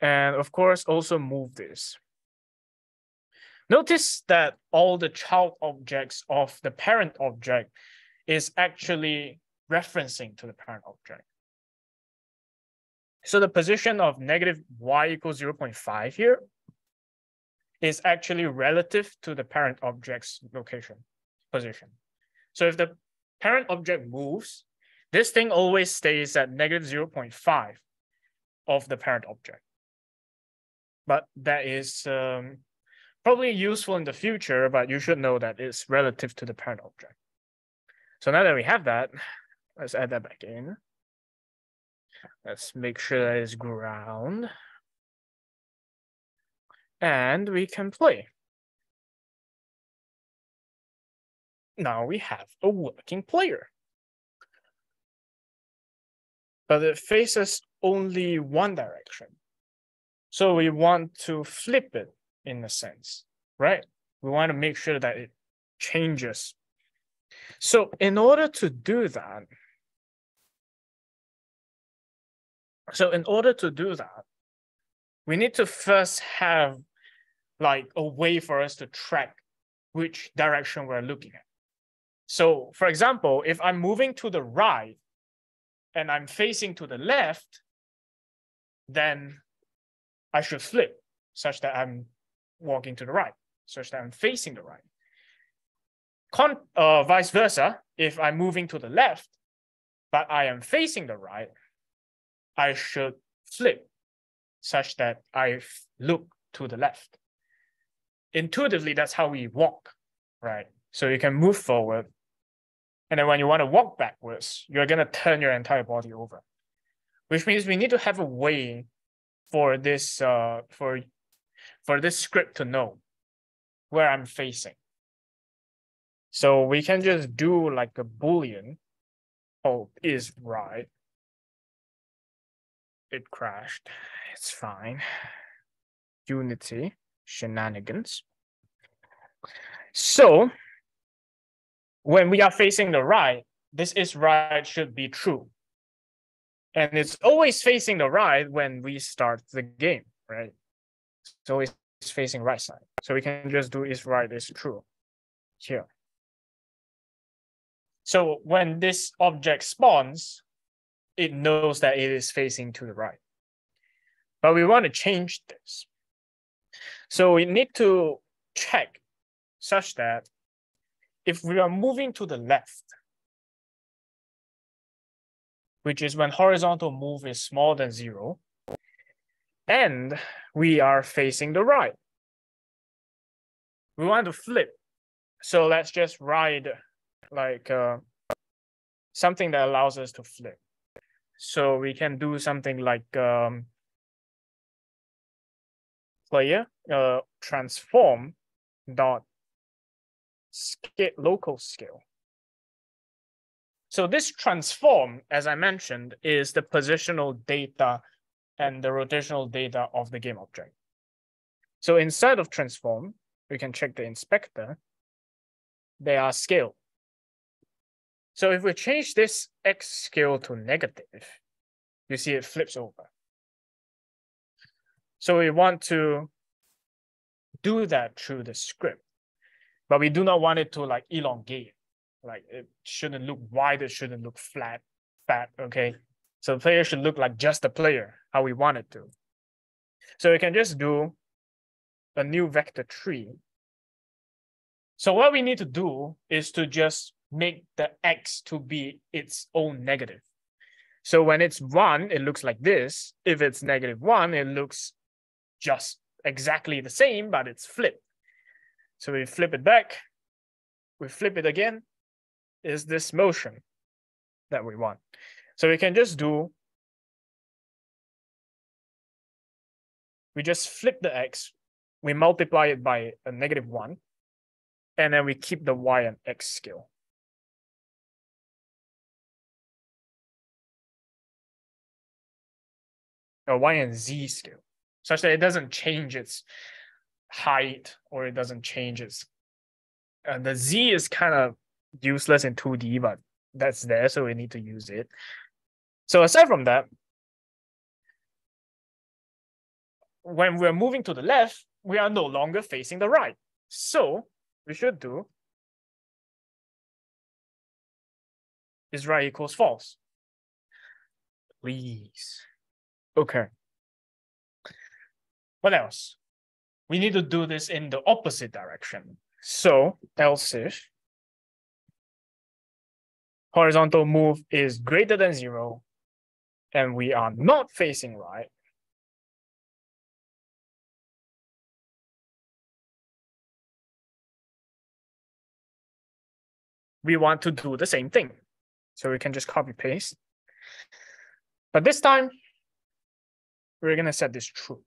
And of course, also move this. Notice that all the child objects of the parent object is actually referencing to the parent object. So the position of negative y equals 0.5 here is actually relative to the parent object's location, position. So if the parent object moves, this thing always stays at negative 0.5 of the parent object but that is um, probably useful in the future, but you should know that it's relative to the parent object. So now that we have that, let's add that back in. Let's make sure that it's ground. And we can play. Now we have a working player. But it faces only one direction. So we want to flip it in a sense, right? We want to make sure that it changes. So in order to do that, so in order to do that, we need to first have like a way for us to track which direction we're looking at. So for example, if I'm moving to the right and I'm facing to the left, then I should flip such that I'm walking to the right, such that I'm facing the right. Con uh, vice versa, if I'm moving to the left, but I am facing the right, I should flip such that I look to the left. Intuitively, that's how we walk, right? So you can move forward. And then when you want to walk backwards, you're going to turn your entire body over, which means we need to have a way for this, uh, for, for this script to know where I'm facing. So we can just do like a Boolean. Oh, is right. It crashed. It's fine. Unity shenanigans. So when we are facing the right, this is right should be true. And it's always facing the right when we start the game, right? So It's always facing right side. So we can just do is right is true here. So when this object spawns, it knows that it is facing to the right. But we want to change this. So we need to check such that if we are moving to the left, which is when horizontal move is smaller than zero, and we are facing the right. We want to flip. So let's just write like uh, something that allows us to flip. So we can do something like um, player uh, transform dot scale, local scale. So this transform, as I mentioned, is the positional data and the rotational data of the game object. So inside of transform, we can check the inspector. They are scale. So if we change this x scale to negative, you see it flips over. So we want to do that through the script, but we do not want it to like elongate. Like it shouldn't look wide, it shouldn't look flat, fat, okay? So the player should look like just a player, how we want it to. So we can just do a new vector tree. So what we need to do is to just make the x to be its own negative. So when it's one, it looks like this. If it's negative one, it looks just exactly the same, but it's flipped. So we flip it back, we flip it again, is this motion that we want. So we can just do, we just flip the x, we multiply it by a negative one, and then we keep the y and x scale. A y and z scale such that it doesn't change its height or it doesn't change its. Uh, the z is kind of useless in 2D, but that's there, so we need to use it. So aside from that, when we're moving to the left, we are no longer facing the right. So we should do is right equals false. Please. Okay. What else? We need to do this in the opposite direction. So else if horizontal move is greater than zero and we are not facing right, we want to do the same thing. So we can just copy paste. But this time, we're gonna set this true.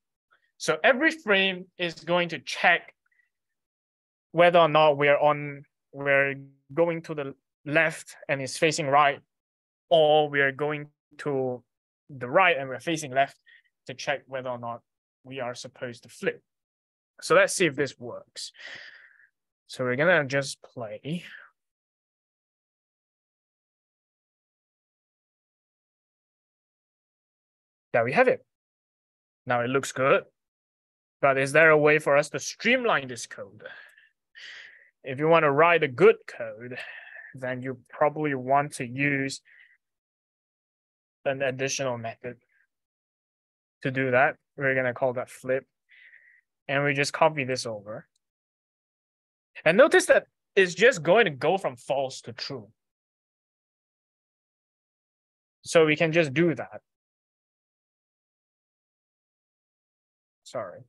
So every frame is going to check whether or not we're on, we're going to the left and it's facing right, or we're going to the right and we're facing left to check whether or not we are supposed to flip. So let's see if this works. So we're gonna just play. There we have it. Now it looks good. But is there a way for us to streamline this code? if you want to write a good code, then you probably want to use an additional method to do that. We're going to call that flip. And we just copy this over. And notice that it's just going to go from false to true. So we can just do that. Sorry.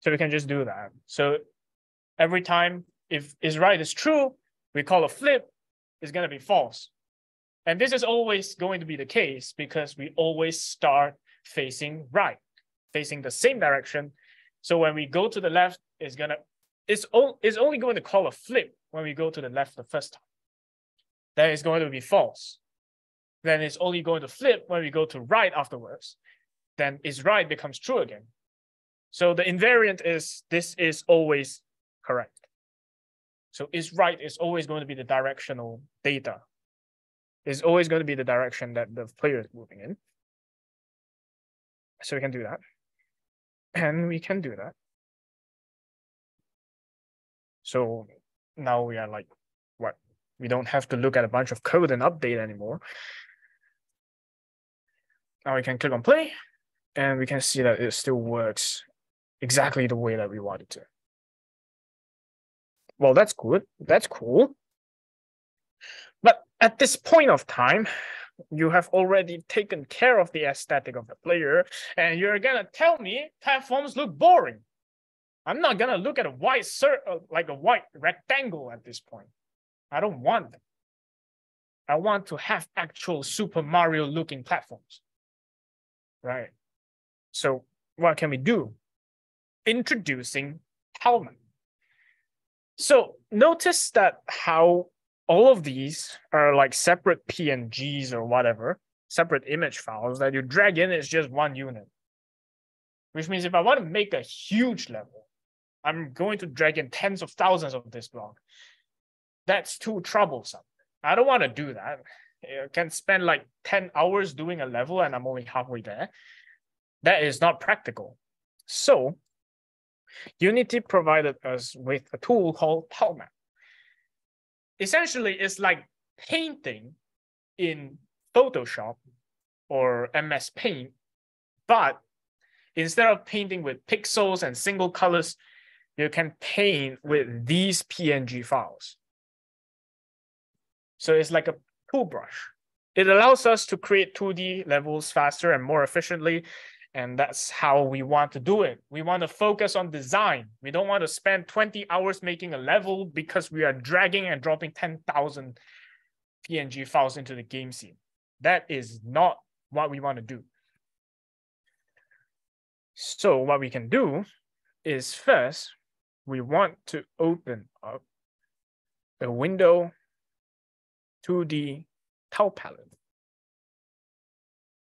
So we can just do that. So every time if is right is true, we call a flip going to be false. And this is always going to be the case because we always start facing right, facing the same direction. So when we go to the left, it's gonna it's, o- it's only going to call a flip when we go to the left the first time. That is going to be false. Then it's only going to flip when we go to right afterwards. Then is right becomes true again. So the invariant is this is always correct. So is right is always going to be the directional data. Is always going to be the direction that the player is moving in. So we can do that. And we can do that. So now we are like, what? We don't have to look at a bunch of code and update anymore. Now we can click on play and we can see that it still works exactly the way that we want it to. Well, that's good. That's cool. But at this point of time, you have already taken care of the aesthetic of the player, and you're gonna tell me platforms look boring. I'm not gonna look at a white cir- uh, like a white rectangle at this point. I don't want them. I want to have actual Super Mario looking platforms. Right. So what can we do? Introducing Tilemap. So notice that how all of these are like separate PNGs or whatever, separate image files that you drag in is just one unit. Which means if I want to make a huge level, I'm going to drag in tens of thousands of this block. That's too troublesome. I don't want to do that. Can spend like 10 hours doing a level and I'm only halfway there. That is not practical. So Unity provided us with a tool called Tilemap. Essentially, it's like painting in Photoshop or MS Paint, but instead of painting with pixels and single colors, you can paint with these PNG files. So it's like a tool brush. It allows us to create 2D levels faster and more efficiently. And that's how we want to do it. We want to focus on design. We don't want to spend 20 hours making a level because we are dragging and dropping 10,000 PNG files into the game scene. That is not what we want to do. So what we can do is first, we want to open up a window 2D tile palette.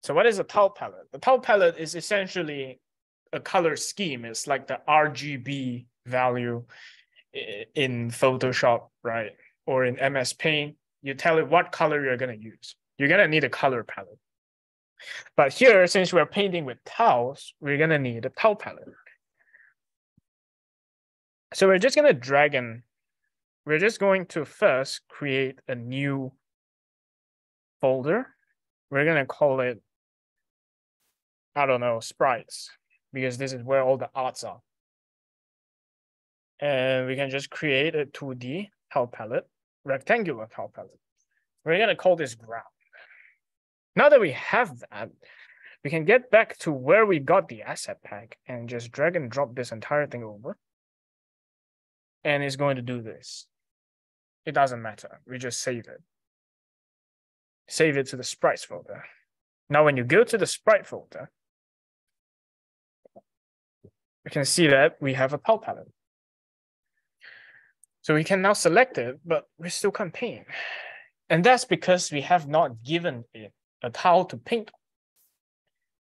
So what is a tile palette? The tile palette is essentially a color scheme. It's like the RGB value in Photoshop, right? Or in MS Paint, you tell it what color you're gonna use. You're gonna need a color palette. But here, since we're painting with tiles, we're gonna need a tile palette. So we're just gonna drag in, we're just going to first create a new folder. We're gonna call it, I don't know, sprites, because this is where all the arts are. And we can just create a 2D tile palette, rectangular tile palette. We're gonna call this ground. Now that we have that, we can get back to where we got the asset pack and just drag and drop this entire thing over. And it's going to do this. It doesn't matter. We just save it. Save it to the sprites folder. Now, when you go to the sprite folder, you can see that we have a tile palette. So we can now select it, but we still can't paint. And that's because we have not given it a tile to paint.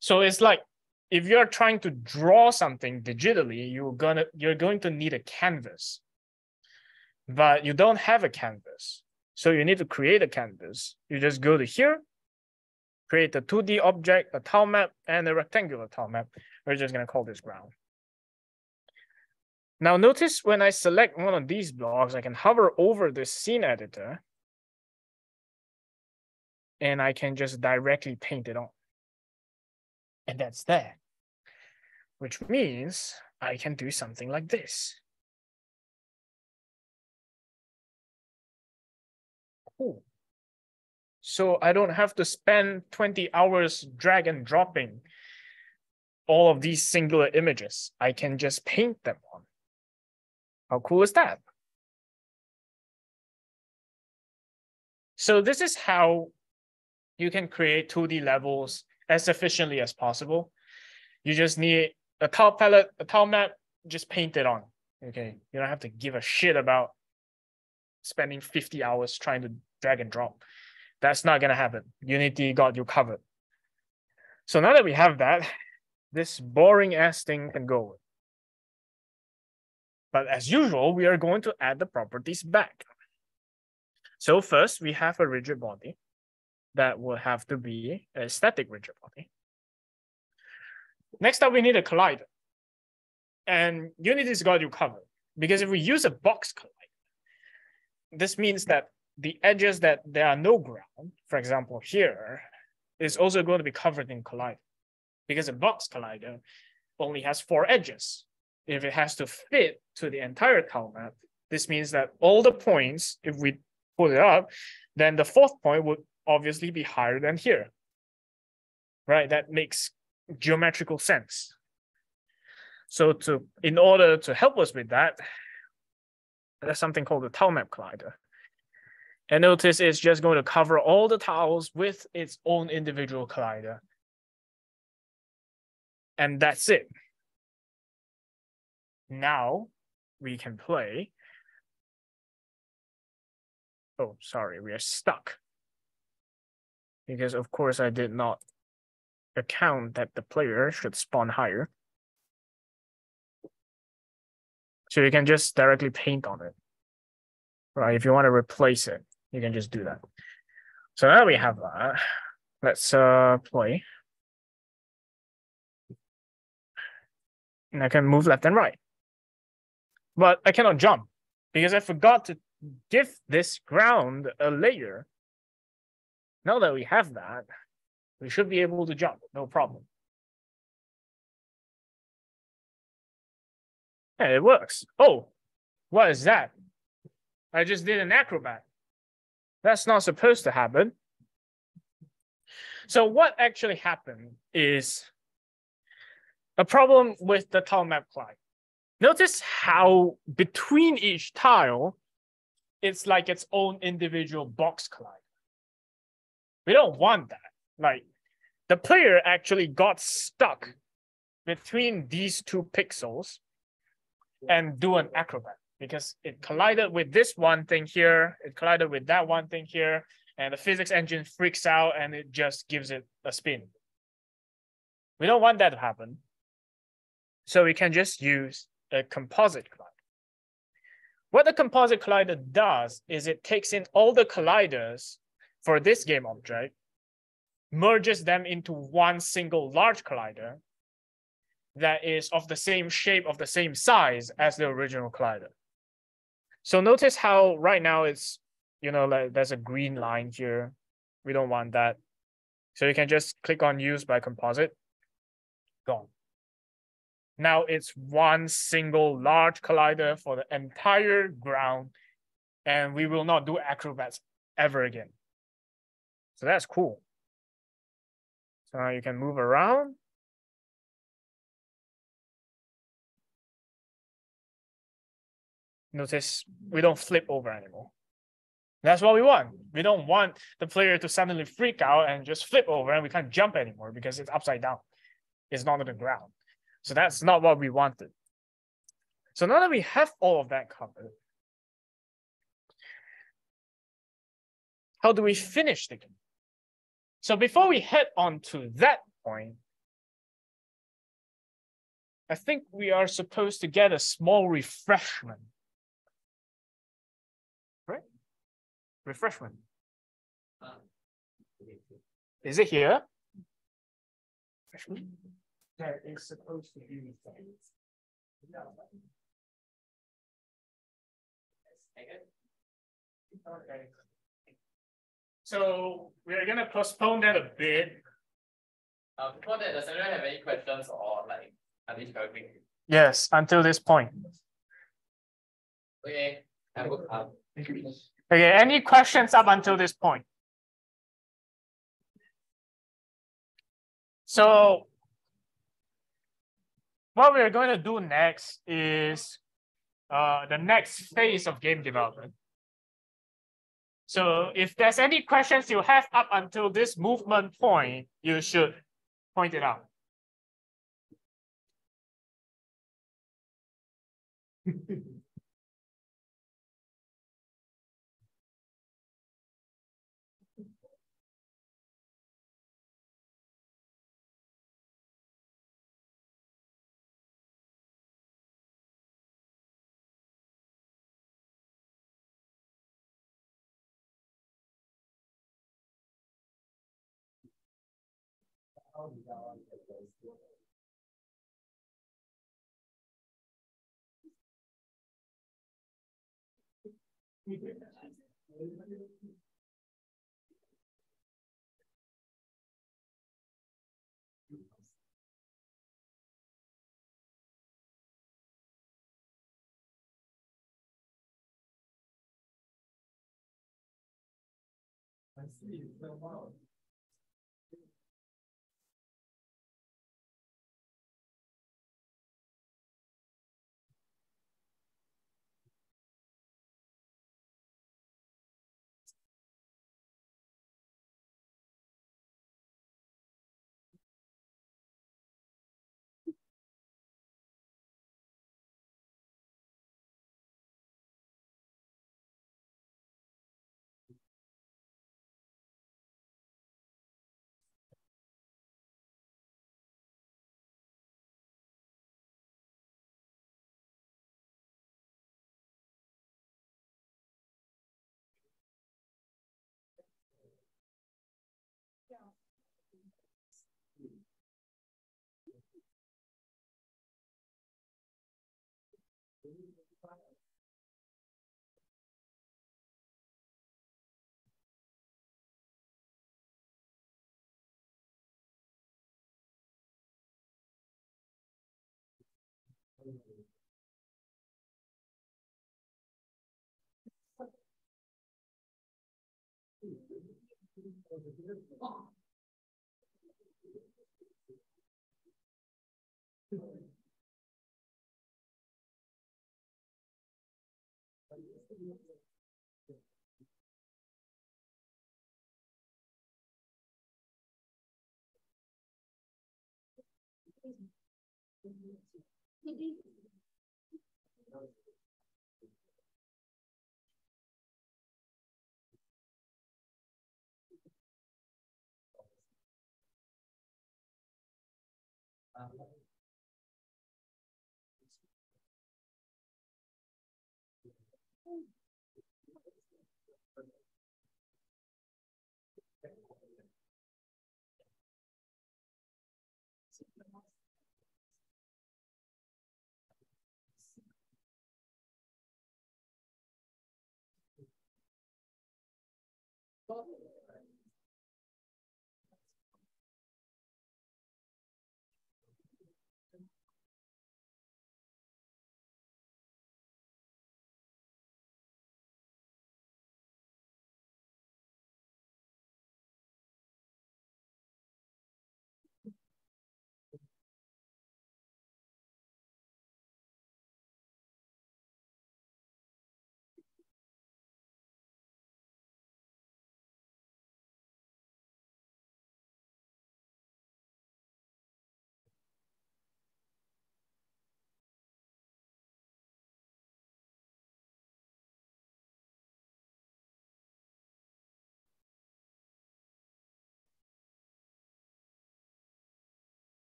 So it's like if you're trying to draw something digitally, you're gonna you're going to need a canvas. But you don't have a canvas. So you need to create a canvas. You just go to here, create a 2D object, a tile map, and a rectangular tile map. We're just gonna call this ground. Now notice when I select one of these blocks, I can hover over the scene editor and I can just directly paint it on. And that's that, which means I can do something like this. Cool. So I don't have to spend 20 hours drag and dropping all of these singular images. I can just paint them on. How cool is that? So this is how you can create 2D levels as efficiently as possible. You just need a tile palette, a tile map, just paint it on. Okay, you don't have to give a shit about spending 50 hours trying to drag and drop. That's not gonna happen. Unity got you covered. So now that we have that, this boring ass thing can go. But as usual, we are going to add the properties back. So first we have a rigid body that will have to be a static rigid body. Next up, we need a collider. And Unity's got you covered because if we use a box collider, this means that the edges that there are no ground, for example, here, is also going to be covered in collider because a box collider only has four edges. If it has to fit to the entire tile map, this means that all the points, if we put it up, then the fourth point would obviously be higher than here. Right, that makes geometrical sense. So to in order to help us with that, there's something called the tile map collider. And notice it's just going to cover all the tiles with its own individual collider. And that's it. Now we can play. Oh, sorry, we are stuck because of course I did not account that the player should spawn higher. So you can just directly paint on it, right? If you want to replace it, you can just do that. So now we have that. Let's uh, play. And I can move left and right. But I cannot jump because I forgot to give this ground a layer now that we have that, we should be able to jump, no problem. Yeah, it works. Oh, what is that? I just did an acrobat. That's not supposed to happen. So what actually happened is a problem with the tile map client. Notice how between each tile, it's like its own individual box collide. We don't want that. Like the player actually got stuck between these two pixels and do an acrobat because it collided with this one thing here, it collided with that one thing here, and the physics engine freaks out and it just gives it a spin. We don't want that to happen. So we can just use a composite collider. What the composite collider does is it takes in all the colliders for this game object, merges them into one single large collider that is of the same shape, of the same size as the original collider. So notice how right now it's, you know, like there's a green line here. We don't want that. So you can just click on use by composite, gone. Now it's one single large collider for the entire ground and we will not do acrobats ever again. So that's cool. So now you can move around. Notice we don't flip over anymore. That's what we want. We don't want the player to suddenly freak out and just flip over and we can't jump anymore because it's upside down. It's not on the ground. So that's not what we wanted. So now that we have all of that covered, how do we finish the game? So before we head on to that point, I think we are supposed to get a small refreshment. Refreshment. Is it here? That is supposed to be. Okay. So we're gonna postpone that a bit. Uh, before that, does anyone have any questions or like are they struggling? Yes, until this point. Okay, I will, um, Okay, any questions up until this point? So what we're going to do next is uh, the next phase of game development. So if there's any questions you have up until this movement point, you should point it out. I see, it's so. 他嗯，啊，嗯。It is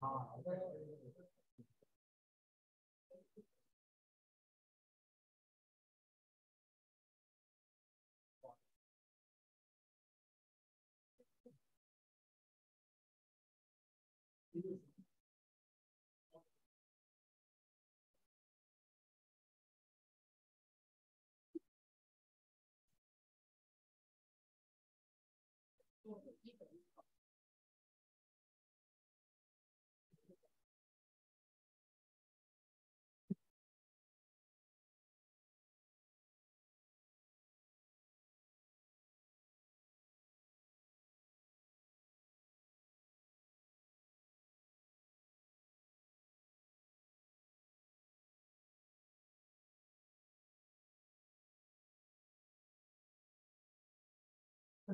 啊，我。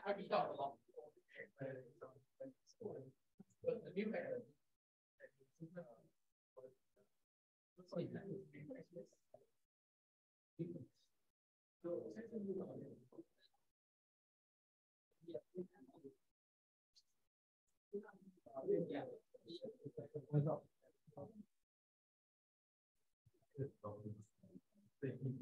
还比较什么嗯嗯嗯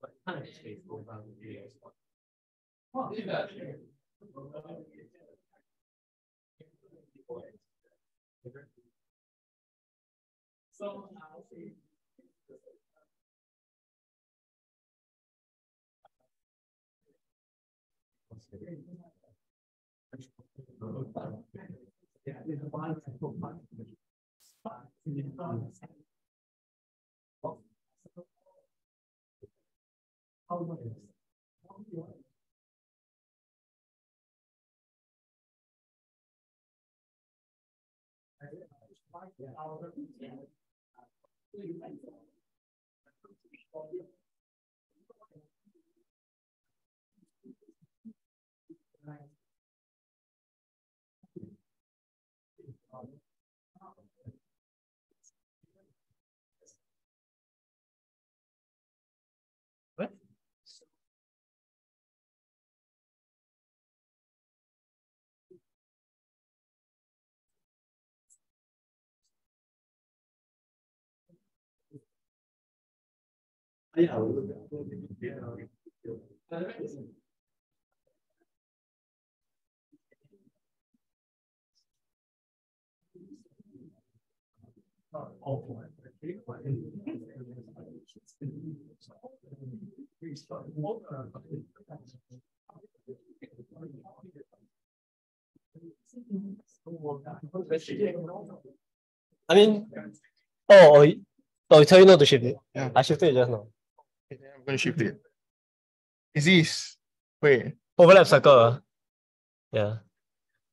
But kind of faithful about the video as well. So I'll see. Yeah, there's a lot of people. Yeah. I mean, oh, oh, you- oh, you tell you not to shift it. Yeah. I shifted it just now. Okay, I'm gonna shift it. Is this wait? Overlap circle. ah. Yeah.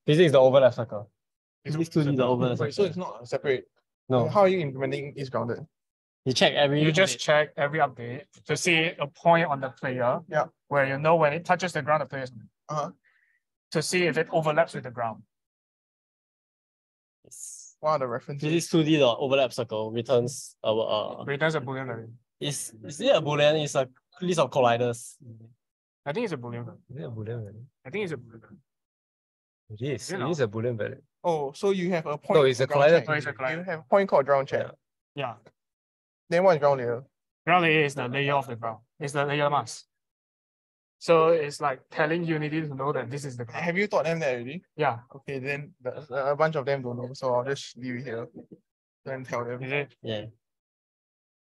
This is the overlap circle. It's physics 2D the overlap Wait, so it's not separate. No, How are you implementing is grounded? you check every. You just check every update to see a point on the player. Yeah. Where you know when it touches the ground, the player Uh-huh. to see if it overlaps with the ground. Yes. What are the references? This is 2D the overlap circle returns uh, uh Returns a boolean value. Is is it a boolean? It's a list of colliders. I think it's a boolean value. Is it a boolean value? I think it's a boolean value. It is. You know. is a boolean value. Oh, so you have a point. No, it's a collider check. Oh, it's a collider. You have a point called ground check. Yeah. Yeah. Then what is ground layer? Ground layer is the layer of the ground. It's the layer mask. So it's like telling Unity to know that this is the ground. Have you taught them that already? Yeah. Okay, then the, a bunch of them don't know, so I'll just leave it here. Then tell them. Is it? Yeah.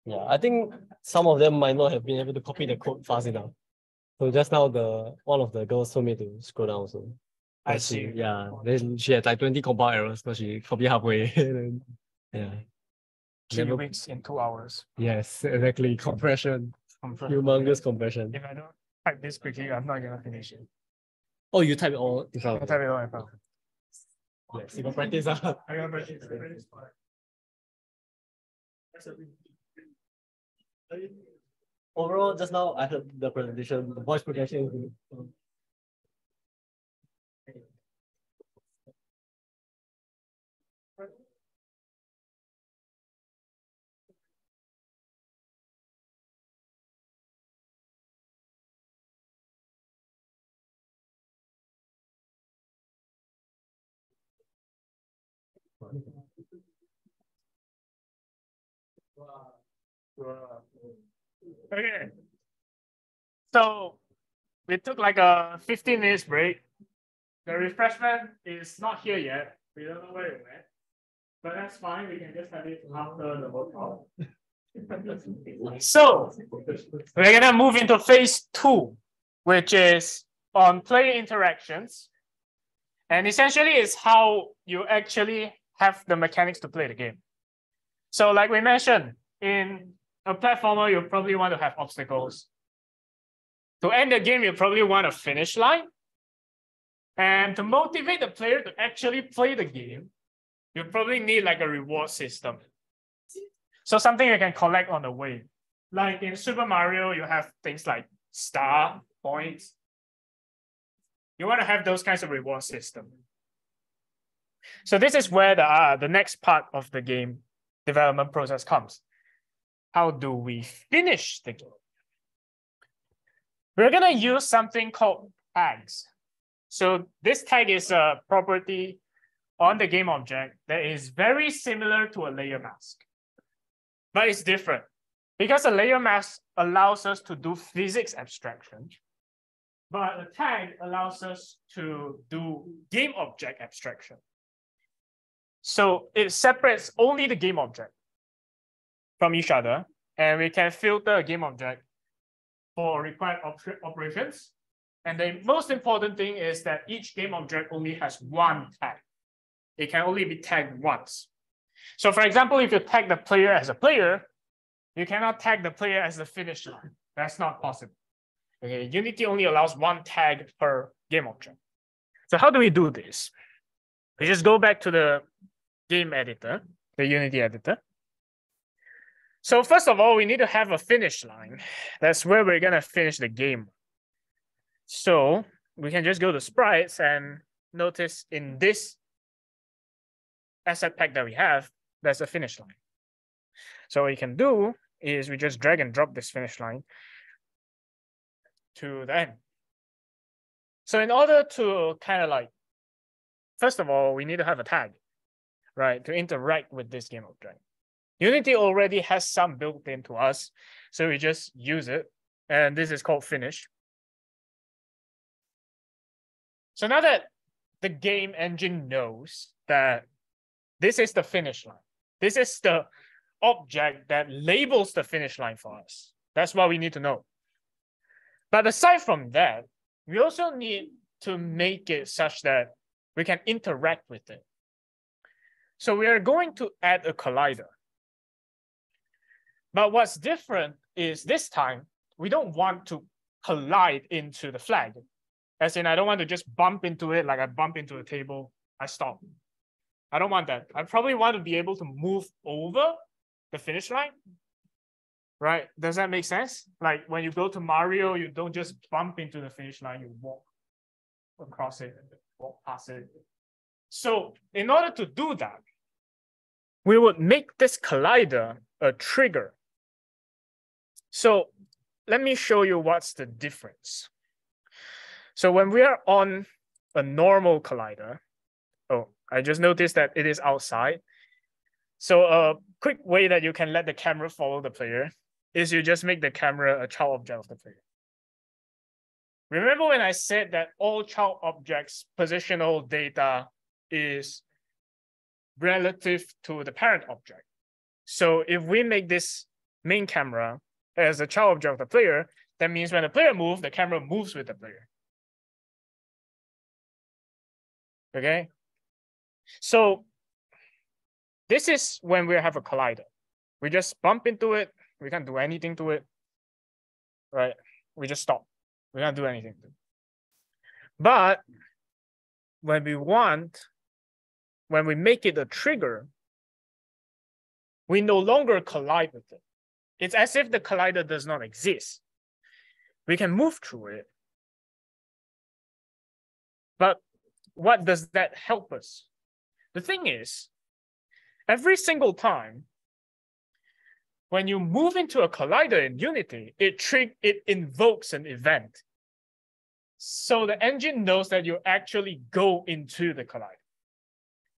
Yeah, I think some of them might not have been able to copy the code fast enough. So just now the one of the girls told me to scroll down also. I But she- see. Yeah, then she had like 20 compile errors because she copied halfway. then, yeah. Three Never- weeks in two hours. Yes, exactly. Compression. Confirm. Humongous compression. If I don't type this quickly, I'm not gonna finish it. Oh, you type it all front I'll type it all front. Yes, you can practice. ah. I got practice. Overall, just now I heard the presentation, the voice progression. Okay. So we took like a 15 minutes break. The refreshment is not here yet. We don't know where it went. But that's fine. We can just have it after the workout. so we're gonna move into phase two, which is on player interactions. And essentially is how you actually have the mechanics to play the game. So like we mentioned, in a platformer, you probably want to have obstacles. To end the game, you probably want a finish line. And to motivate the player to actually play the game, you probably need like a reward system. So something you can collect on the way. Like in Super Mario, you have things like star, points. You want to have those kinds of reward system. So this is where the, uh, the next part of the game development process comes how do we finish the game? We're gonna use something called tags. So this tag is a property on the game object that is very similar to a layer mask, but it's different because a layer mask allows us to do physics abstraction, but a tag allows us to do game object abstraction. So it separates only the game object from each other, and we can filter a game object for required op- operations. And the most important thing is that each game object only has one tag. It can only be tagged once. So for example, if you tag the player as a player, you cannot tag the player as the finish line. That's not possible. Okay, Unity only allows one tag per game object. So how do we do this? We just go back to the game editor, the Unity editor. So first of all, we need to have a finish line. That's where we're gonna finish the game. So we can just go to sprites and notice in this asset pack that we have, there's a finish line. So what we can do is we just drag and drop this finish line to the end. So in order to kind of like, first of all, we need to have a tag, right, to interact with this game object. Unity already has some built into us, so we just use it, and this is called finish. So now that the game engine knows that this is the finish line, this is the object that labels the finish line for us. That's what we need to know. But aside from that, we also need to make it such that we can interact with it. So we are going to add a collider. But what's different is this time, we don't want to collide into the flag. As in, I don't want to just bump into it like I bump into a table, I stop. I don't want that. I probably want to be able to move over the finish line. Right? Does that make sense? Like when you go to Mario, you don't just bump into the finish line, you walk across it, walk past it. So in order to do that, we would make this collider a trigger. So let me show you what's the difference. So when we are on a normal collider, oh, I just noticed that it is outside. So a quick way that you can let the camera follow the player is you just make the camera a child object of the player. Remember when I said that all child objects positional data is relative to the parent object. So if we make this main camera as a child object of the player, that means when the player moves, the camera moves with the player. Okay. So this is when we have a collider. We just bump into it. We can't do anything to it. Right? We just stop. We can't do anything. But when we want, when we make it a trigger, we no longer collide with it. It's as if the collider does not exist. We can move through it. But what does that help us? The thing is, every single time when you move into a collider in Unity, it trig- it invokes an event. So the engine knows that you actually go into the collider.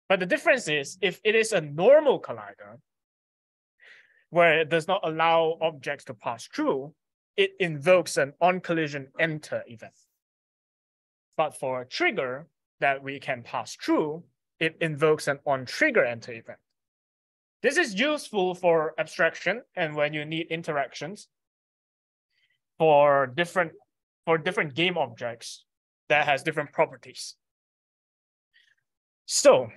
But the difference is if it is a normal collider, where it does not allow objects to pass through, it invokes an on collision enter event. But for a trigger, that we can pass through, it invokes an on trigger enter event. This is useful for abstraction and when you need interactions for different for different game objects that has different properties. So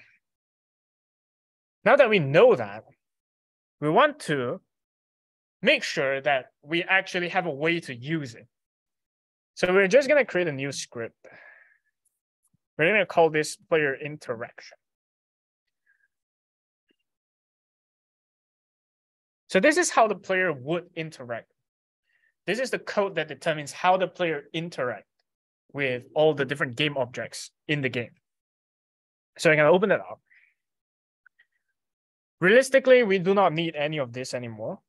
now that we know that, we want to make sure that we actually have a way to use it. So we're just gonna create a new script. We're going to call this player interaction. So this is how the player would interact. This is the code that determines how the player interact with all the different game objects in the game. So I'm gonna open it up. Realistically, we do not need any of this anymore.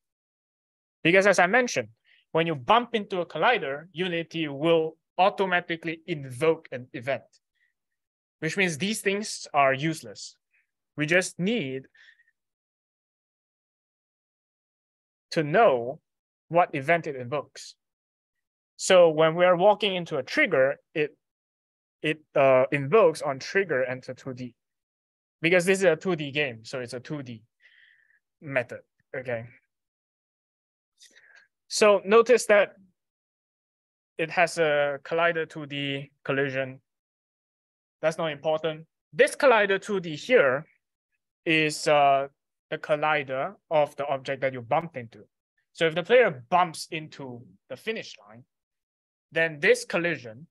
Because as I mentioned, when you bump into a collider, Unity will automatically invoke an event which means these things are useless. We just need to know what event it invokes. So when we are walking into a trigger, it it uh, invokes on trigger enter 2D because this is a 2D game, so it's a 2D method. Okay. So notice that it has a collider 2D collision that's not important. This collider 2D here is uh, the collider of the object that you bumped into. So if the player bumps into the finish line, then this collision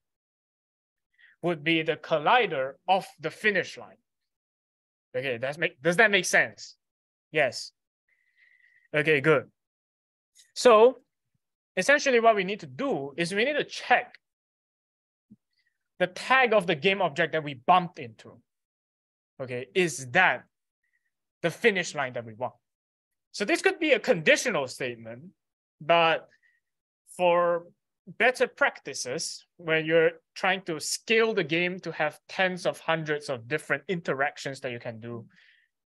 would be the collider of the finish line. Okay, that's make does that make sense? Yes. Okay, good. So essentially what we need to do is we need to check the tag of the game object that we bumped into. Okay, is that the finish line that we want? So this could be a conditional statement, but for better practices, when you're trying to scale the game to have tens of hundreds of different interactions that you can do,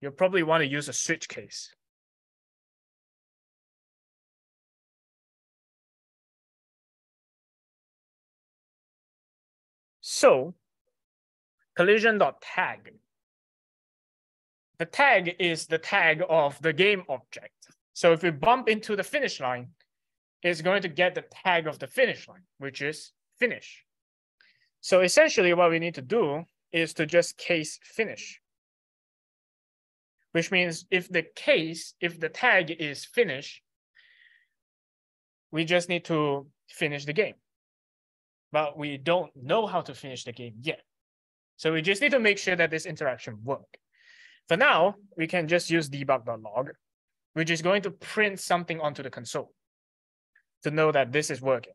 you'll probably want to use a switch case. So collision.tag. The tag is the tag of the game object. So if we bump into the finish line, it's going to get the tag of the finish line, which is finish. So essentially what we need to do is to just case finish, which means if the case, if the tag is finish, we just need to finish the game. But we don't know how to finish the game yet. So we just need to make sure that this interaction work. For now, we can just use debug.log, which is going to print something onto the console to know that this is working.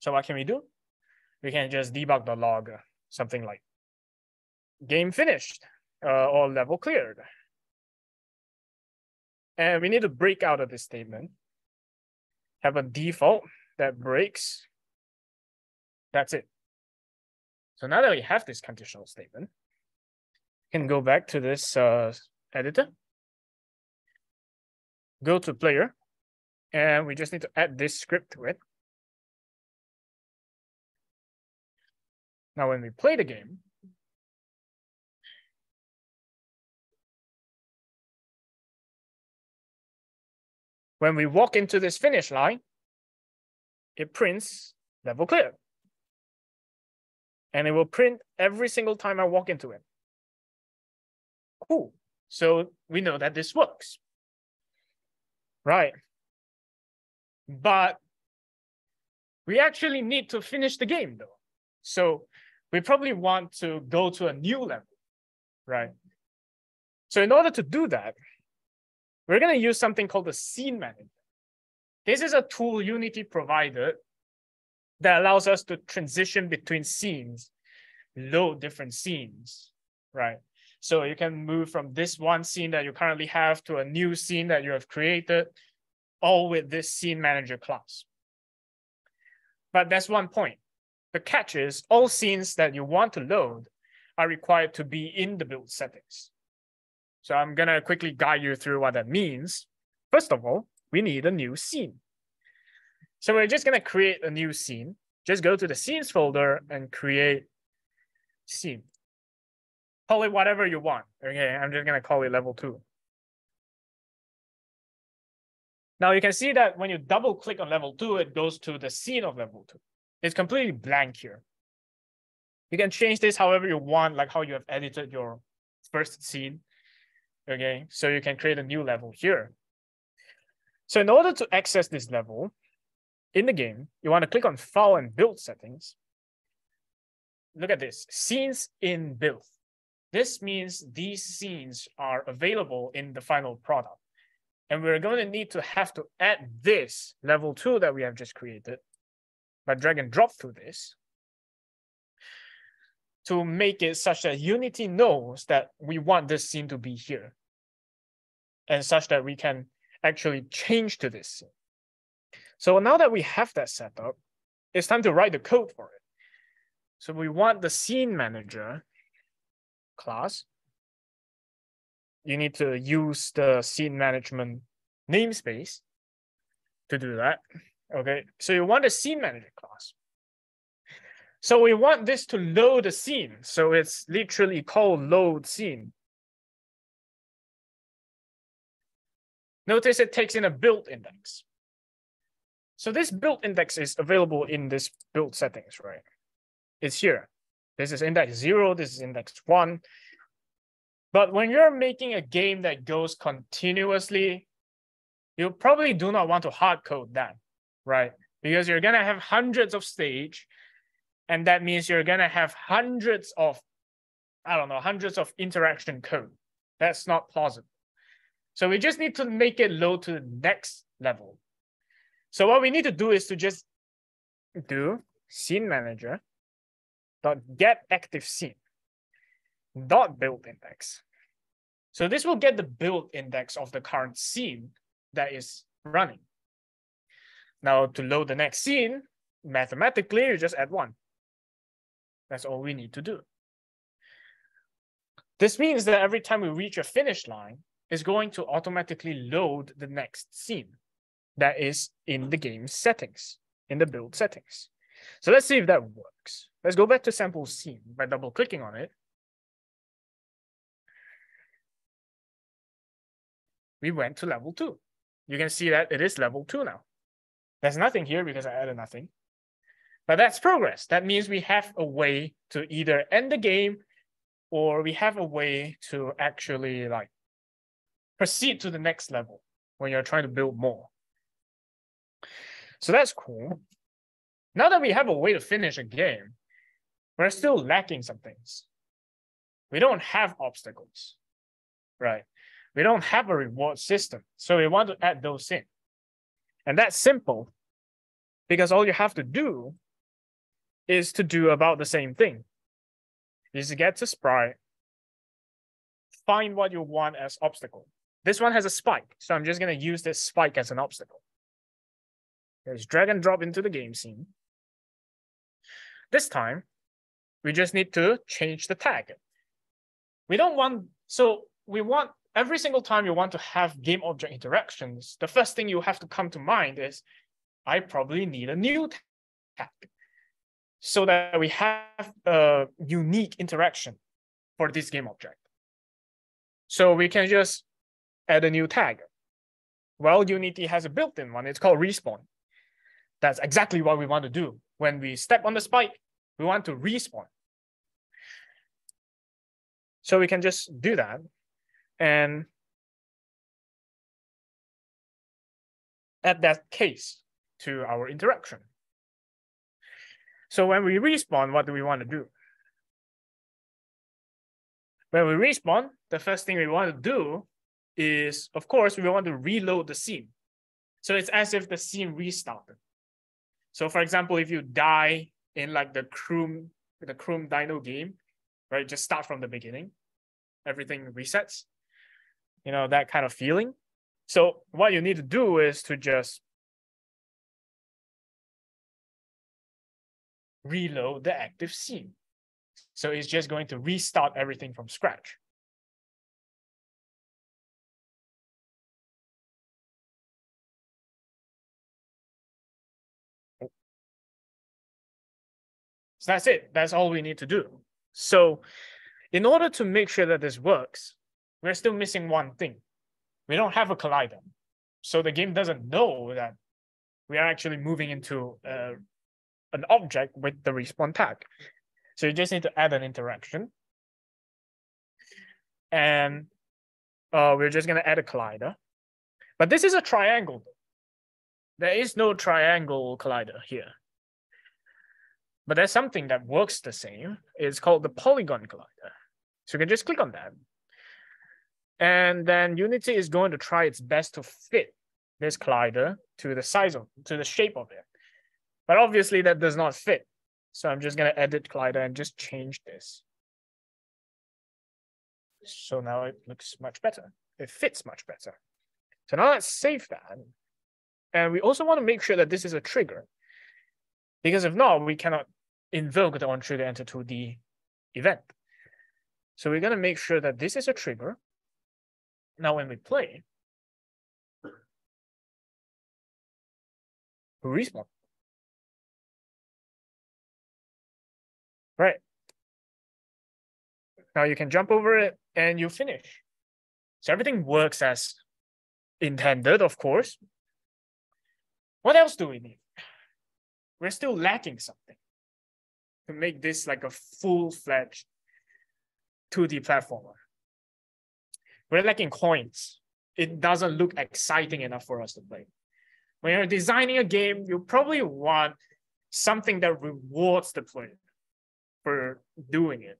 So what can we do? We can just debug the log, something like game finished uh, or level cleared. And we need to break out of this statement, have a default that breaks. That's it. So now that we have this conditional statement, we can go back to this uh, editor, go to player, and we just need to add this script to it. Now, when we play the game, when we walk into this finish line, it prints level clear. And it will print every single time I walk into it. Cool. So we know that this works. Right. But we actually need to finish the game though. So we probably want to go to a new level, right? So in order to do that, we're going to use something called the scene manager. This is a tool Unity provided that allows us to transition between scenes, load different scenes, right? So you can move from this one scene that you currently have to a new scene that you have created all with this scene manager class. But that's one point. The catch is all scenes that you want to load are required to be in the build settings. So I'm gonna quickly guide you through what that means. First of all, we need a new scene. So we're just gonna create a new scene. Just go to the scenes folder and create scene. Call it whatever you want. Okay, I'm just gonna call it level two. Now you can see that when you double click on level two, it goes to the scene of level two. It's completely blank here. You can change this however you want, like how you have edited your first scene. Okay, so you can create a new level here. So in order to access this level in the game, you want to click on File and Build Settings. Look at this, Scenes in Build. This means these scenes are available in the final product. And we're going to need to have to add this level two that we have just created by drag and drop through this to make it such that Unity knows that we want this scene to be here and such that we can actually change to this scene. So now that we have that set up, it's time to write the code for it. So we want the scene manager class you need to use the scene management namespace to do that. Okay, so you want a scene manager class. So we want this to load a scene. So it's literally called load scene. Notice it takes in a build index. So this build index is available in this build settings, right? It's here. This is index zero, this is index one, but when you're making a game that goes continuously, you probably do not want to hard code that, right? because you're gonna have hundreds of stage, and that means you're gonna have hundreds of, I don't know, hundreds of interaction code. That's not plausible. So we just need to make it load to the next level. So what we need to do is to just do scene manager dot get active scene dot build index. So this will get the build index of the current scene that is running. Now to load the next scene, mathematically, you just add one. That's all we need to do. This means that every time we reach a finish line, it's going to automatically load the next scene that is in the game settings, in the build settings. So let's see if that works. Let's go back to sample scene by double clicking on it. We went to level two. You can see that it is level two now. There's nothing here because I added nothing. But that's progress. That means we have a way to either end the game or we have a way to actually like proceed to the next level when you're trying to build more. So that's cool. Now that we have a way to finish a game, we're still lacking some things. We don't have obstacles, right? We don't have a reward system. So we want to add those in. And that's simple because all you have to do is to do about the same thing. Is to get to sprite, find what you want as obstacle. This one has a spike, so I'm just gonna use this spike as an obstacle. There's drag and drop into the game scene. This time, we just need to change the tag. We don't want, so we want every single time you want to have game object interactions, the first thing you have to come to mind is, I probably need a new tag so that we have a unique interaction for this game object. So we can just add a new tag. Well, Unity has a built-in one. It's called respawn. That's exactly what we want to do. When we step on the spike, we want to respawn. So we can just do that and add that case to our interaction. So when we respawn, what do we want to do? When we respawn, the first thing we want to do is, of course, we want to reload the scene. So it's as if the scene restarted. So for example, if you die in like the Chrome, the Chrome Dino game, right? Just start from the beginning. Everything resets. You know, that kind of feeling. So what you need to do is to just reload the active scene. So it's just going to restart everything from scratch. So that's it. That's all we need to do. So in order to make sure that this works, we're still missing one thing. We don't have a collider. So the game doesn't know that we are actually moving into uh, an object with the respawn tag. So you just need to add an interaction. And uh, we're just gonna add a collider. But this is a triangle. There is no triangle collider here. But there's something that works the same. It's called the polygon collider. So you can just click on that. And then Unity is going to try its best to fit this collider to the size of, to the shape of it. But obviously that does not fit. So I'm just gonna edit collider and just change this. So now it looks much better. It fits much better. So now let's save that. And we also want to make sure that this is a trigger. Because if not, we cannot invoke the onTrigger enter 2D event. So we're gonna make sure that this is a trigger. Now when we play, who respawn. Right. Now you can jump over it and you finish. So everything works as intended, of course. What else do we need? We're still lacking something to make this like a full-fledged 2D platformer. We're lacking coins. It doesn't look exciting enough for us to play. when you're designing a game, you probably want something that rewards the player for doing it.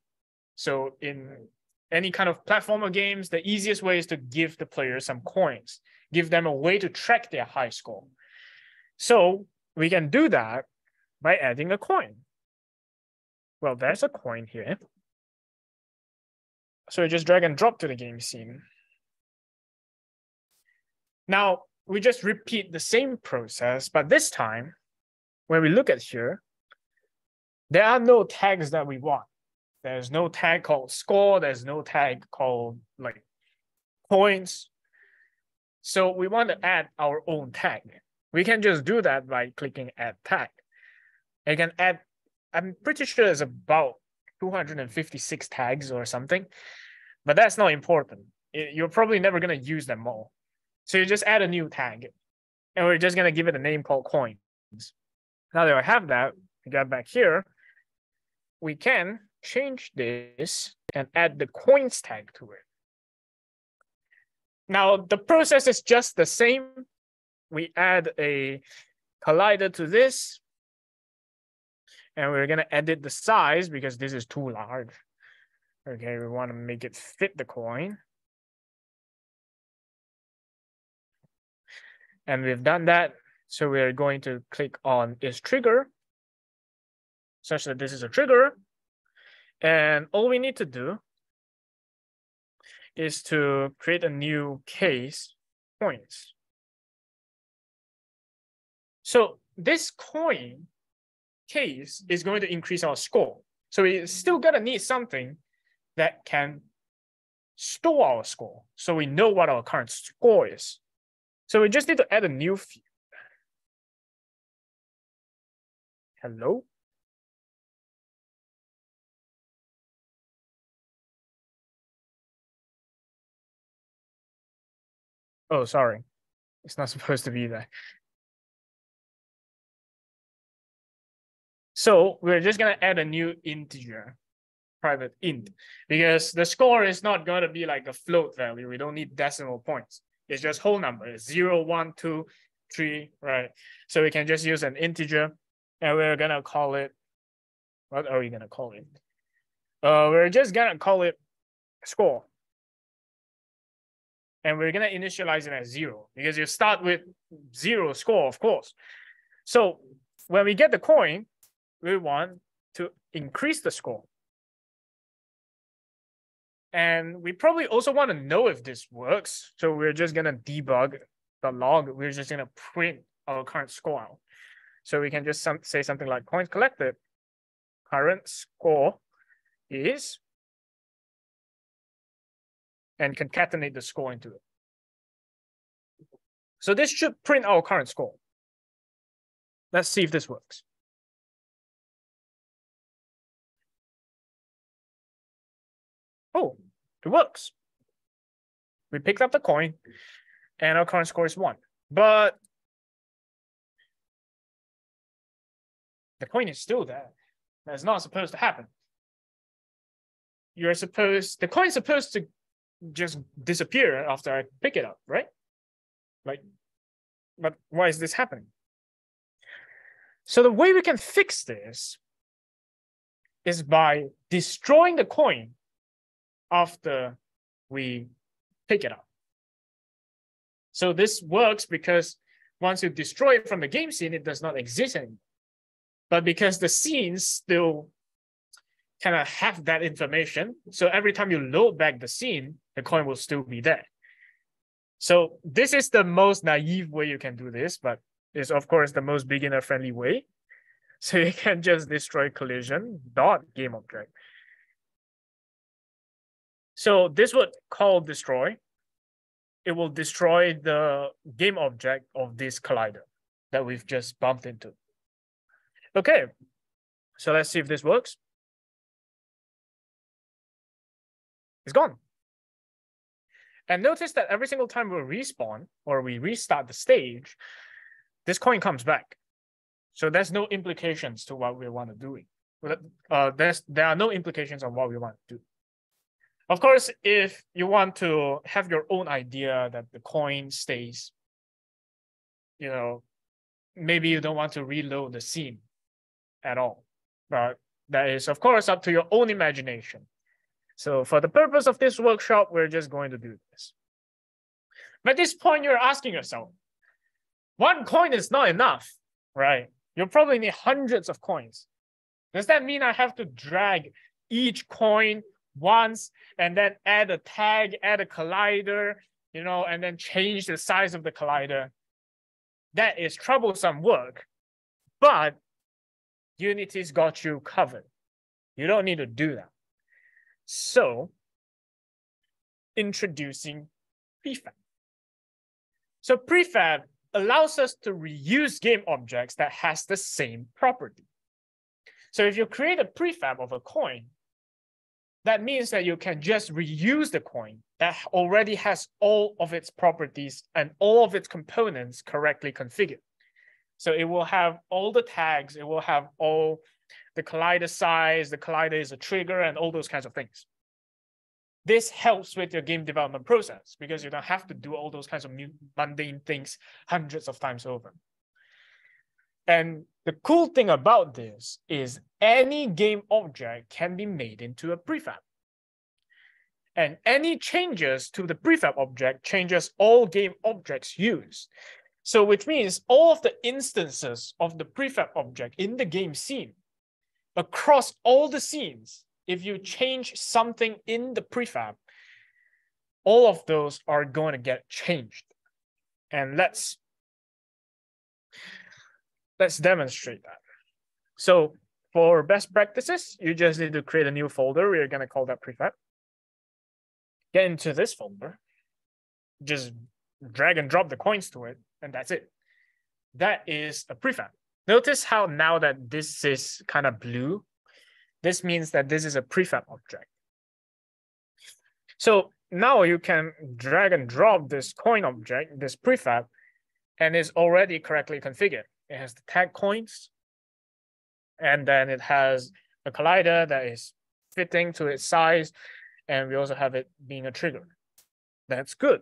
So in any kind of platformer games, the easiest way is to give the player some coins, give them a way to track their high score. So we can do that by adding a coin. Well, there's a coin here. So we just drag and drop to the game scene. Now, we just repeat the same process, but this time, when we look at here, there are no tags that we want. There's no tag called score. There's no tag called like points. So we want to add our own tag. We can just do that by clicking add tag. You can add, I'm pretty sure it's about 256 tags or something, but that's not important. You're probably never going to use them all. So you just add a new tag and we're just going to give it a name called coins. Now that I have that, we got back here, we can change this and add the coins tag to it. Now the process is just the same. We add a collider to this and we're gonna edit the size because this is too large. Okay, we wanna make it fit the coin. And we've done that. So we're going to click on is trigger such that this is a trigger. And all we need to do is to create a new case points. So this coin case is going to increase our score. So we still gotta need something that can store our score so we know what our current score is. So we just need to add a new field. Hello? Oh, sorry. It's not supposed to be there. So we're just gonna add a new integer, private int, because the score is not gonna be like a float value. We don't need decimal points. It's just whole number, it's zero, one, two, three, right? So we can just use an integer and we're gonna call it, what are we gonna call it? Uh, we're just gonna call it score. And we're gonna initialize it as zero because you start with zero score, of course. So when we get the coin, we want to increase the score. And we probably also want to know if this works. So we're just going to debug the log. We're just going to print our current score out. So we can just some, say something like coins collected. Current score is, and concatenate the score into it. So this should print our current score. Let's see if this works. Oh, it works. We picked up the coin and our current score is one. But the coin is still there. That's not supposed to happen. You're supposed, the coin's supposed to just disappear after I pick it up, right? Like, but why is this happening? So the way we can fix this is by destroying the coin after we pick it up. So this works because once you destroy it from the game scene, it does not exist anymore. But because the scenes still kind of have that information, so every time you load back the scene, the coin will still be there. So this is the most naive way you can do this, but it's of course the most beginner friendly way. So you can just destroy collision dot game object. So this would call destroy. It will destroy the game object of this collider that we've just bumped into. Okay, so let's see if this works. It's gone. And notice that every single time we respawn or we restart the stage, this coin comes back. So there's no implications to what we want to do. Uh, there's, there are no implications on what we want to do. Of course, if you want to have your own idea that the coin stays, you know, maybe you don't want to reload the scene at all. But that is, of course, up to your own imagination. So for the purpose of this workshop, we're just going to do this. But at this point, you're asking yourself, one coin is not enough, right? You'll probably need hundreds of coins. Does that mean I have to drag each coin once and then add a tag, add a collider, you know, and then change the size of the collider? That is troublesome work, but Unity's got you covered. You don't need to do that. So, introducing prefab. So prefab allows us to reuse game objects that has the same property. So if you create a prefab of a coin, that means that you can just reuse the coin that already has all of its properties and all of its components correctly configured. So it will have all the tags, it will have all the collider size, the collider is a trigger and all those kinds of things. This helps with your game development process because you don't have to do all those kinds of mundane things hundreds of times over. And the cool thing about this is any game object can be made into a prefab. And any changes to the prefab object changes all game objects used. So which means all of the instances of the prefab object in the game scene across all the scenes if you change something in the prefab, all of those are going to get changed. And let's let's demonstrate that. So for best practices, you just need to create a new folder. We're going to call that prefab. Get into this folder, just drag and drop the coins to it, and that's it. That is a prefab. Notice how now that this is kind of blue, this means that this is a prefab object. So now you can drag and drop this coin object, this prefab, and it's already correctly configured. It has the tag coins, and then it has a collider that is fitting to its size, and we also have it being a trigger. That's good.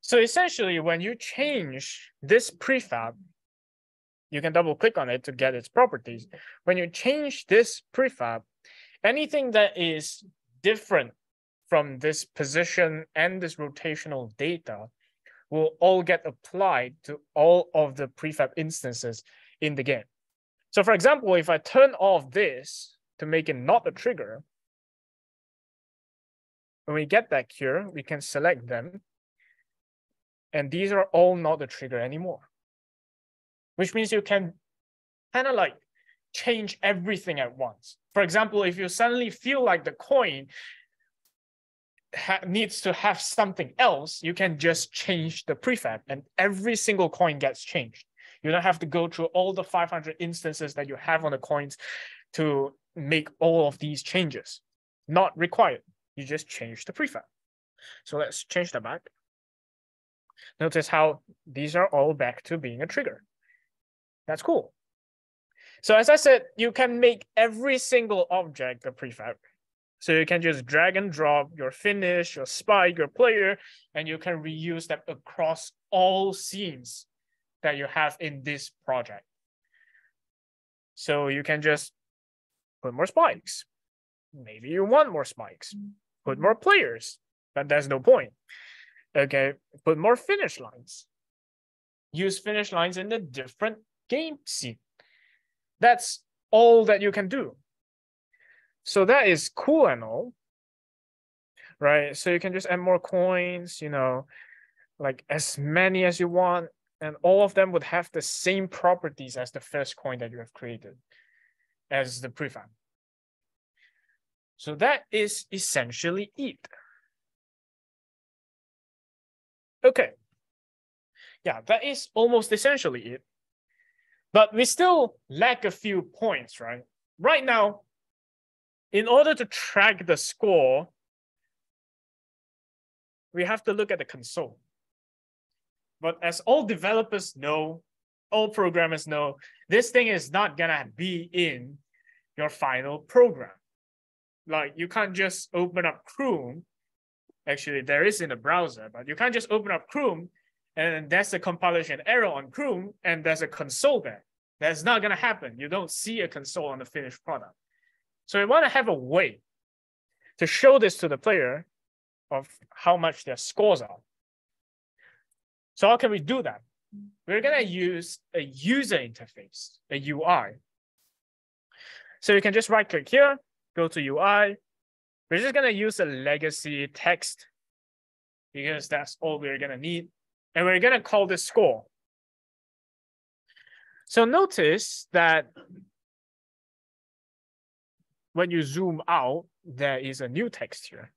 So essentially, when you change this prefab you can double click on it to get its properties. When you change this prefab, anything that is different from this position and this rotational data will all get applied to all of the prefab instances in the game. So for example, if I turn off this to make it not a trigger, when we get that here, we can select them. And these are all not a trigger anymore which means you can kind of like change everything at once. For example, if you suddenly feel like the coin needs to have something else, you can just change the prefab and every single coin gets changed. You don't have to go through all the 500 instances that you have on the coins to make all of these changes. Not required. You just change the prefab. So let's change that back. Notice how these are all back to being a trigger. That's cool. So as I said, you can make every single object a prefab. So you can just drag and drop your finish, your spike, your player, and you can reuse them across all scenes that you have in this project. So you can just put more spikes. Maybe you want more spikes. Put more players, but that's no point. Okay, put more finish lines. Use finish lines in the different game scene. That's all that you can do. So that is cool and all, right? So you can just add more coins, you know, like as many as you want, and all of them would have the same properties as the first coin that you have created as the prefab. So that is essentially it. Okay. Yeah, that is almost essentially it. But we still lack a few points, right? Right now, in order to track the score, we have to look at the console. But as all developers know, all programmers know, this thing is not gonna be in your final program. Like you can't just open up Chrome. Actually, there is in the browser, but you can't just open up Chrome and there's a compilation error on Chrome, and there's a console there. That's not gonna happen. You don't see a console on the finished product. So we want to have a way to show this to the player of how much their scores are. So how can we do that? We're gonna use a user interface, a UI. So you can just right click here, go to UI. We're just gonna use a legacy text because that's all we're gonna need. And we're gonna call this score. So notice that when you zoom out, there is a new text here.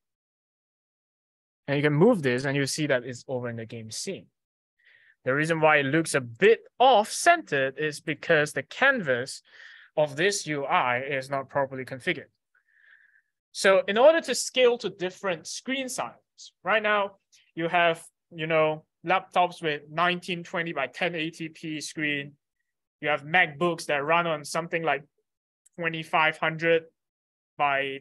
And you can move this and you see that it's over in the game scene. The reason why it looks a bit off-centered is because the canvas of this UI is not properly configured. So in order to scale to different screen sizes, right now you have, you know, laptops with 1920 by 1080p screen. You have MacBooks that run on something like 2500 by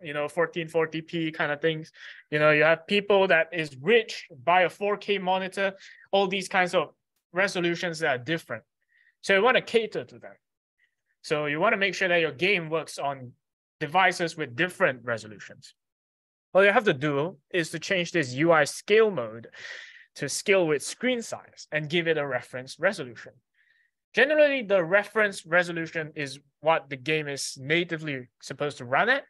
you know 1440p kind of things. You know you have people that is rich buy a 4k monitor all these kinds of resolutions that are different. So you want to cater to them so you want to make sure that your game works on devices with different resolutions. All you have to do is to change this ui scale mode to scale with screen size and give it a reference resolution generally the reference resolution is what the game is natively supposed to run at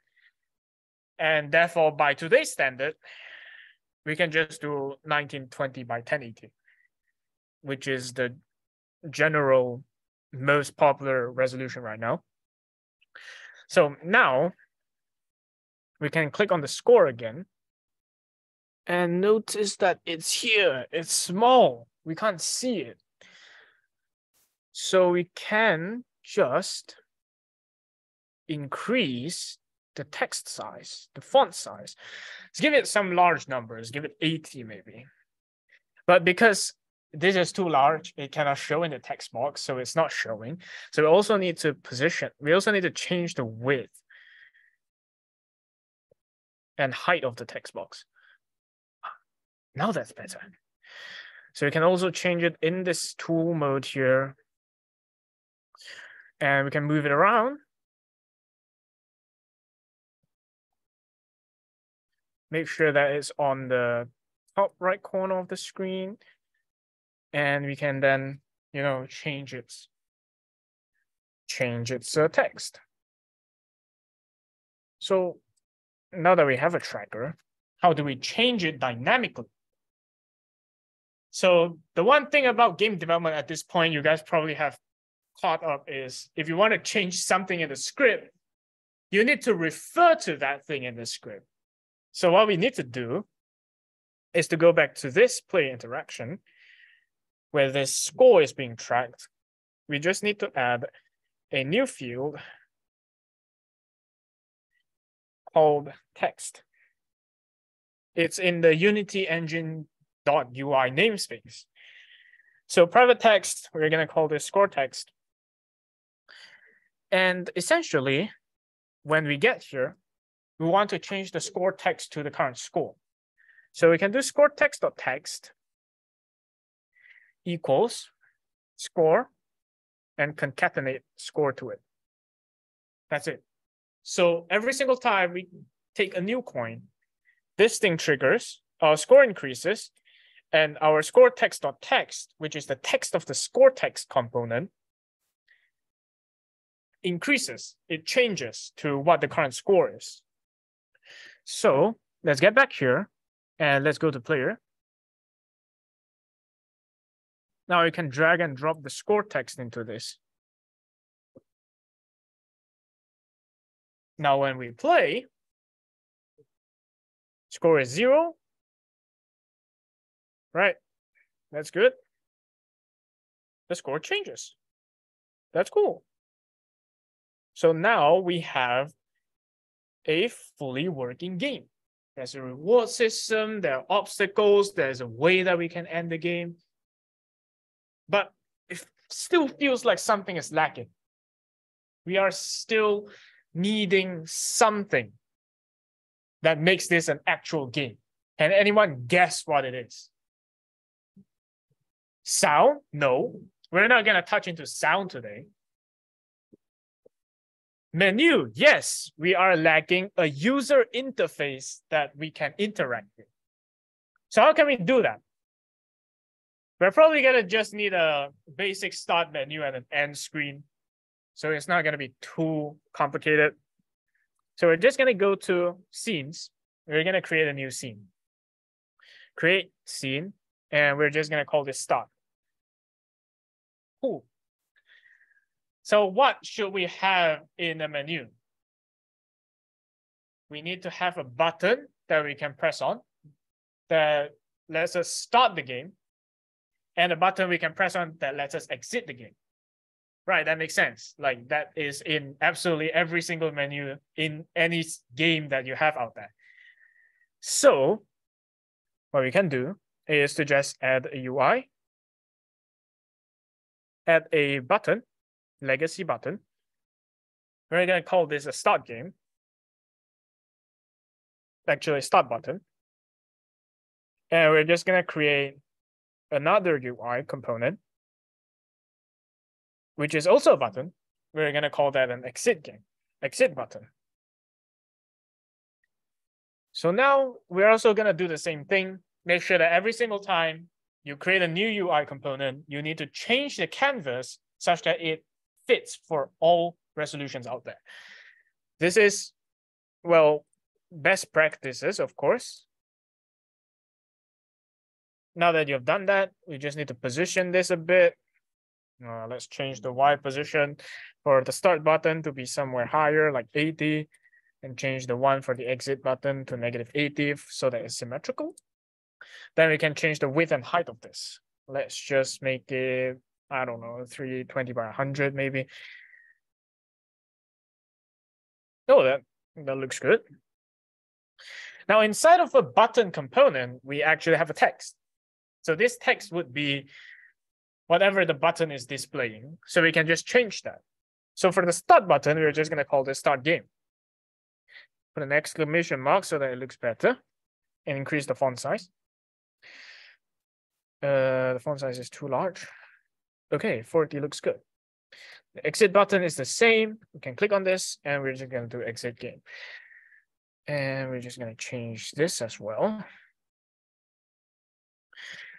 and therefore, by today's standard, we can just do 1920 by 1080, which is the general most popular resolution right now. So now we can click on the score again and notice that it's here. It's small. We can't see it. So we can just increase the text size, the font size. Let's give it some large numbers, give it 80 maybe. But because this is too large, it cannot show in the text box, so it's not showing. So we also need to position, we also need to change the width and height of the text box. Now that's better. So we can also change it in this tool mode here. And we can move it around make sure that it's on the top right corner of the screen. And we can then, you know, change its change its uh, text. So now that we have a tracker, how do we change it dynamically? So the one thing about game development at this point, you guys probably have caught up is if you want to change something in the script, you need to refer to that thing in the script. So what we need to do is to go back to this play interaction where this score is being tracked. We just need to add a new field called text. It's in the Unity engine.ui namespace. So private text, we're going to call this score text. And essentially, when we get here, we want to change the score text to the current score. So we can do score text dot text equals score and concatenate score to it. That's it. So every single time we take a new coin, this thing triggers, our score increases, and our score text dot text, which is the text of the score text component, increases. It changes to what the current score is. So let's get back here and let's go to player. Now you can drag and drop the score text into this. Now when we play, score is zero. Right, that's good. The score changes. That's cool. So now we have a fully working game. There's a reward system, there are obstacles, there's a way that we can end the game. But it still feels like something is lacking. We are still needing something that makes this an actual game. Can anyone guess what it is? Sound? No, we're not gonna touch into sound today. Menu, yes, we are lacking a user interface that we can interact with. So how can we do that? We're probably gonna just need a basic start menu and an end screen. So it's not gonna be too complicated. So we're just gonna go to scenes. We're gonna create a new scene. Create scene, and we're just gonna call this start. Cool. So what should we have in the menu? We need to have a button that we can press on that lets us start the game and a button we can press on that lets us exit the game. Right, that makes sense. Like that is in absolutely every single menu in any game that you have out there. So what we can do is to just add a UI, add a button, legacy button. We're gonna call this a start game. Actually, start button. And we're just gonna create another UI component, which is also a button. We're gonna call that an exit game, exit button. So now we're also gonna do the same thing. Make sure that every single time you create a new UI component, you need to change the canvas such that it fits for all resolutions out there. This is, well, best practices, of course. Now that you've done that, we just need to position this a bit. Uh, let's change the Y position for the start button to be somewhere higher, like 80, and change the one for the exit button to negative 80 so that it's symmetrical. Then we can change the width and height of this. Let's just make it, I don't know, 320 by 100 maybe. Oh, that, that looks good. Now inside of a button component, we actually have a text. So this text would be whatever the button is displaying. So we can just change that. So for the start button, we're just gonna call this start game. Put an exclamation mark so that it looks better and increase the font size. Uh, the font size is too large. Okay, 40 looks good. The exit button is the same. We can click on this and we're just gonna do exit game. And we're just gonna change this as well.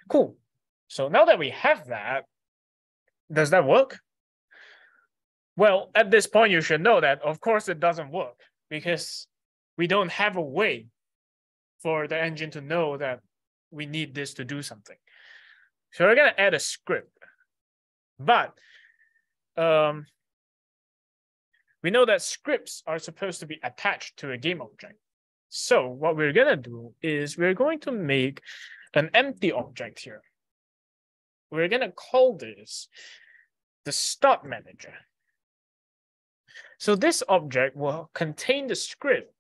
Cool. So now that we have that, does that work? Well, at this point, you should know that, of course, it doesn't work because we don't have a way for the engine to know that we need this to do something. So we're going to add a script. But um, we know that scripts are supposed to be attached to a game object. So what we're going to do is we're going to make an empty object here. We're going to call this the start manager. So this object will contain the script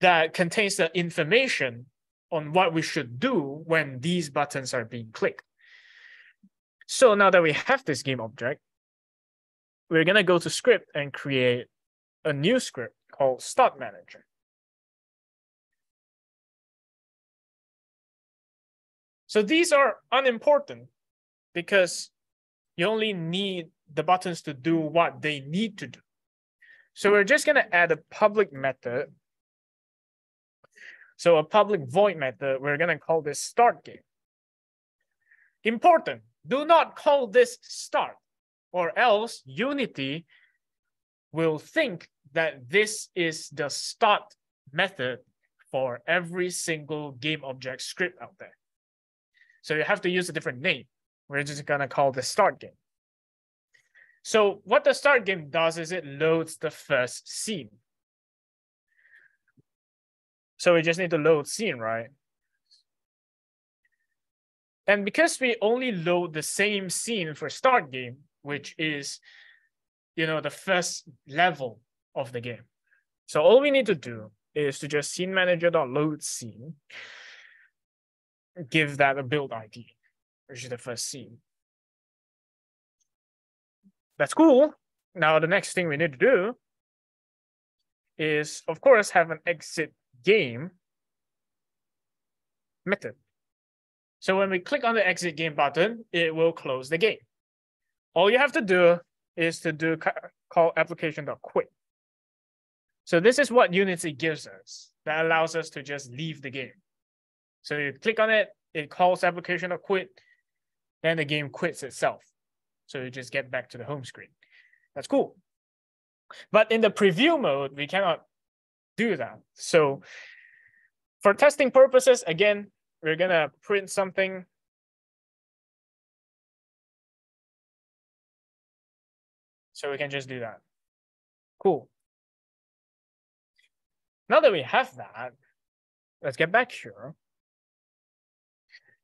that contains the information on what we should do when these buttons are being clicked. So now that we have this game object, we're going to go to script and create a new script called start manager. So these are unimportant because you only need the buttons to do what they need to do. So we're just gonna add a public method. So a public void method, we're gonna call this start game. Important, do not call this start or else Unity will think that this is the start method for every single game object script out there. So you have to use a different name. We're just gonna call the start game. So what the start game does is it loads the first scene. So we just need to load scene, right? And because we only load the same scene for start game, which is, you know, the first level of the game. So all we need to do is to just scene manager.load scene give that a build ID, which is the first scene. That's cool. Now the next thing we need to do is, of course, have an exit game method. So when we click on the exit game button, it will close the game. All you have to do is to do call application.quit. So this is what Unity gives us that allows us to just leave the game. So you click on it, it calls application.quit, then the game quits itself. So you just get back to the home screen. That's cool. But in the preview mode, we cannot do that. So for testing purposes, again, we're gonna print something. So we can just do that. Cool. Now that we have that, let's get back here.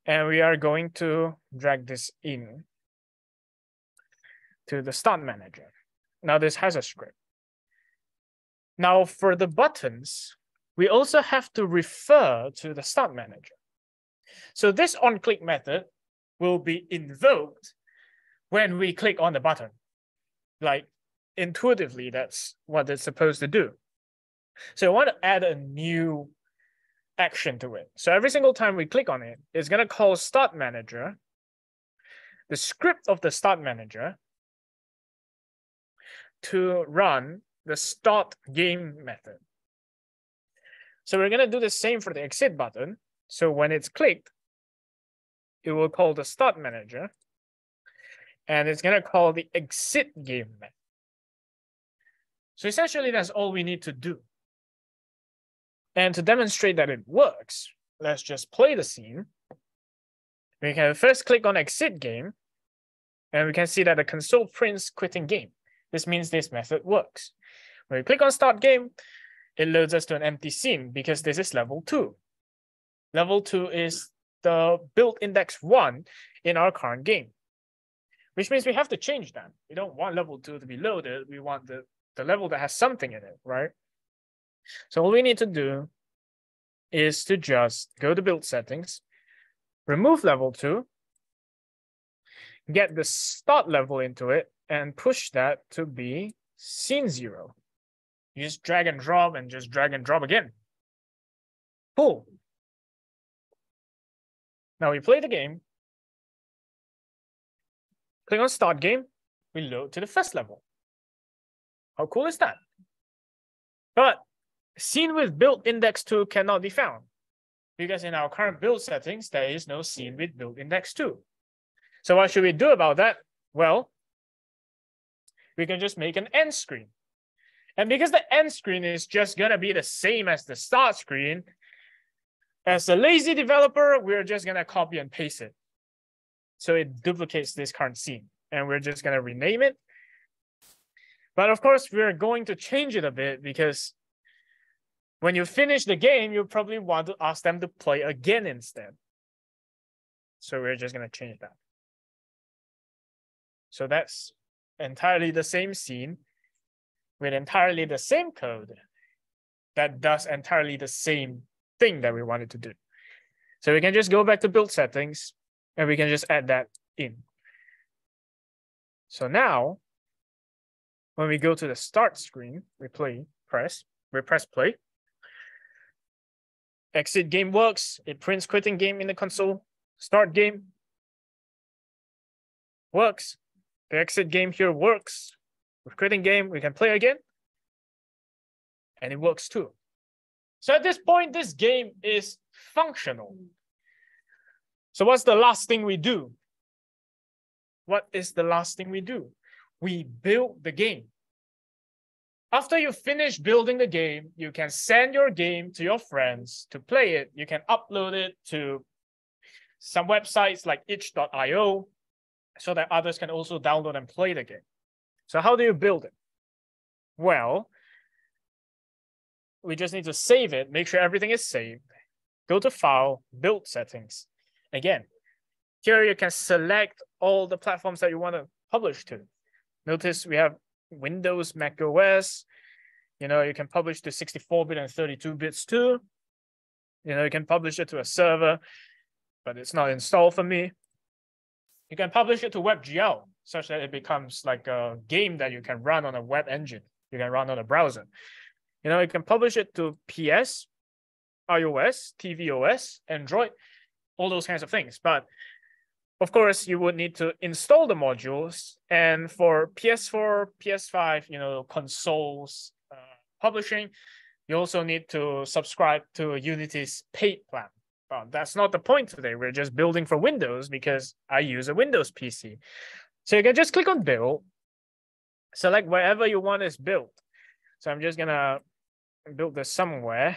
And we are going to drag this in to the start manager. Now this has a script. Now for the buttons, we also have to refer to the start manager. So this on-click method will be invoked when we click on the button. Like intuitively, that's what it's supposed to do. So I want to add a new action to it. So every single time we click on it, it's going to call start manager, the script of the start manager to run the start game method. So we're going to do the same for the exit button. So when it's clicked, it will call the start manager and it's going to call the exit game method. So essentially, that's all we need to do. And to demonstrate that it works, let's just play the scene. We can first click on exit game, and we can see that the console prints quitting game. This means this method works. When we click on start game, it loads us to an empty scene because this is level two. Level two is the build index one in our current game, which means we have to change that. We don't want level two to be loaded. We want the, the level that has something in it, right? So all we need to do is to just go to build settings, remove level two, get the start level into it, and push that to be scene zero. You just drag and drop and just drag and drop again. Cool. Now we play the game. Click on start game. We load to the first level. How cool is that? But scene with build index 2 cannot be found because in our current build settings, there is no scene with build index 2. So what should we do about that? Well, we can just make an end screen. And because the end screen is just gonna be the same as the start screen, as a lazy developer, we're just gonna copy and paste it. So it duplicates this current scene and we're just gonna rename it. But of course, we're going to change it a bit because when you finish the game, you probably want to ask them to play again instead. So we're just gonna change that. So that's entirely the same scene with entirely the same code that does entirely the same thing that we wanted to do. So we can just go back to build settings and we can just add that in. So now, when we go to the start screen, we play, press, we press play. Exit game works. It prints quitting game in the console. Start game works. The exit game here works. With quitting game, we can play again. And it works too. So at this point, this game is functional. So what's the last thing we do? What is the last thing we do? We build the game. After you finish building the game, you can send your game to your friends to play it. You can upload it to some websites like itch.io so that others can also download and play the game. So how do you build it? Well, we just need to save it, make sure everything is saved, go to File, Build Settings. Again, here you can select all the platforms that you want to publish to. Notice we have Windows, Mac OS. You know, you can publish to 64-bit and 32 bits too. You know, you can publish it to a server, but it's not installed for me. You can publish it to WebGL, such that it becomes like a game that you can run on a web engine. You can run on a browser. You know, you can publish it to PS, iOS, tvOS, Android. all those kinds of things. But of course, you would need to install the modules. And for PS4, PS5, you know, consoles uh, publishing, you also need to subscribe to Unity's paid plan. But that's not the point today. We're just building for Windows because I use a Windows PC. So you can just click on build, select wherever you want is built. So I'm just gonna build this somewhere.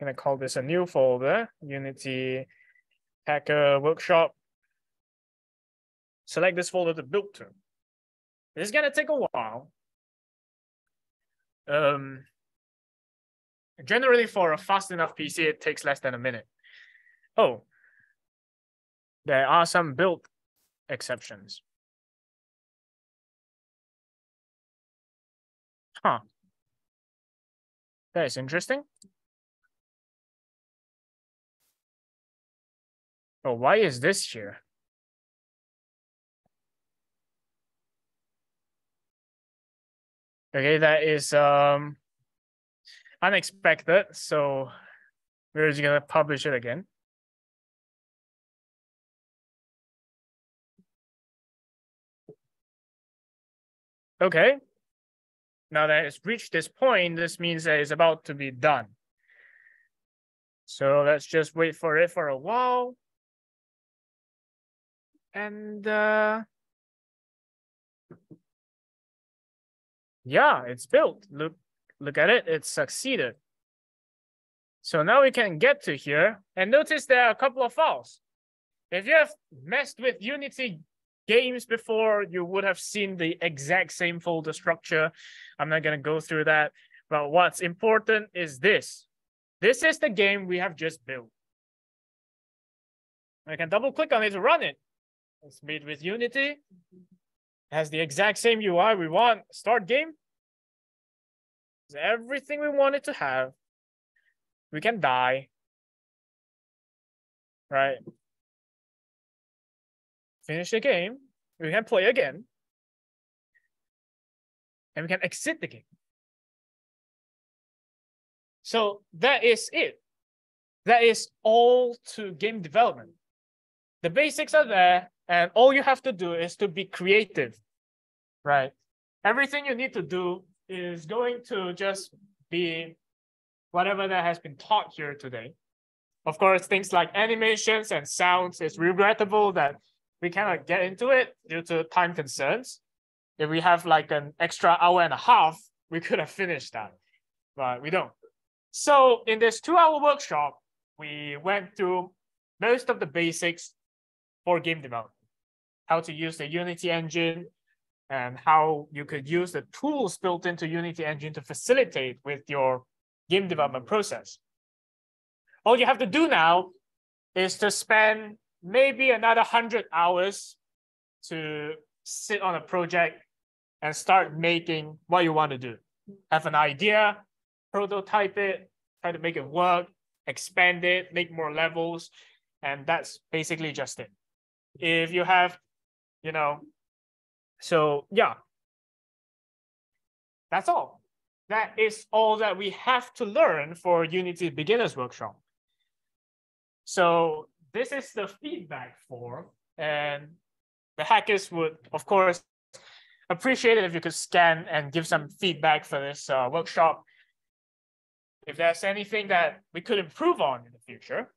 I'm gonna call this a new folder, Unity Hacker Workshop. Select this folder to build to. It's gonna take a while. Um, generally for a fast enough PC, it takes less than a minute. Oh, there are some build exceptions. Huh. That is interesting. Oh, why is this here? Okay, that is um unexpected. So we're just gonna publish it again. Okay. Now that it's reached this point, this means that it's about to be done. So let's just wait for it for a while. And uh, yeah, it's built. Look, look at it, it's succeeded. So now we can get to here and notice there are a couple of files. If you have messed with Unity games before, you would have seen the exact same folder structure. I'm not gonna go through that, but what's important is this. This is the game we have just built. I can double click on it to run it. It's made with Unity. It Has the exact same UI we want. Start game. It's everything we wanted to have. We can die. Right. Finish the game. We can play again. And we can exit the game. So that is it. That is all to game development. The basics are there, and all you have to do is to be creative, right? Everything you need to do is going to just be whatever that has been taught here today. Of course, things like animations and sounds, it's regrettable that we cannot get into it due to time concerns. If we have like an extra hour and a half, we could have finished that, but we don't. So in this two hour workshop, we went through most of the basics for game development, how to use the Unity engine and how you could use the tools built into Unity engine to facilitate with your game development process. All you have to do now is to spend maybe another 100 hours to sit on a project and start making what you want to do. Have an idea, prototype it, try to make it work, expand it, make more levels, and that's basically just it if you have, you know, so yeah, that's all. That is all that we have to learn for Unity Beginners Workshop. So this is the feedback form, and the hackers would, of course, appreciate it if you could scan and give some feedback for this uh, workshop. If there's anything that we could improve on in the future,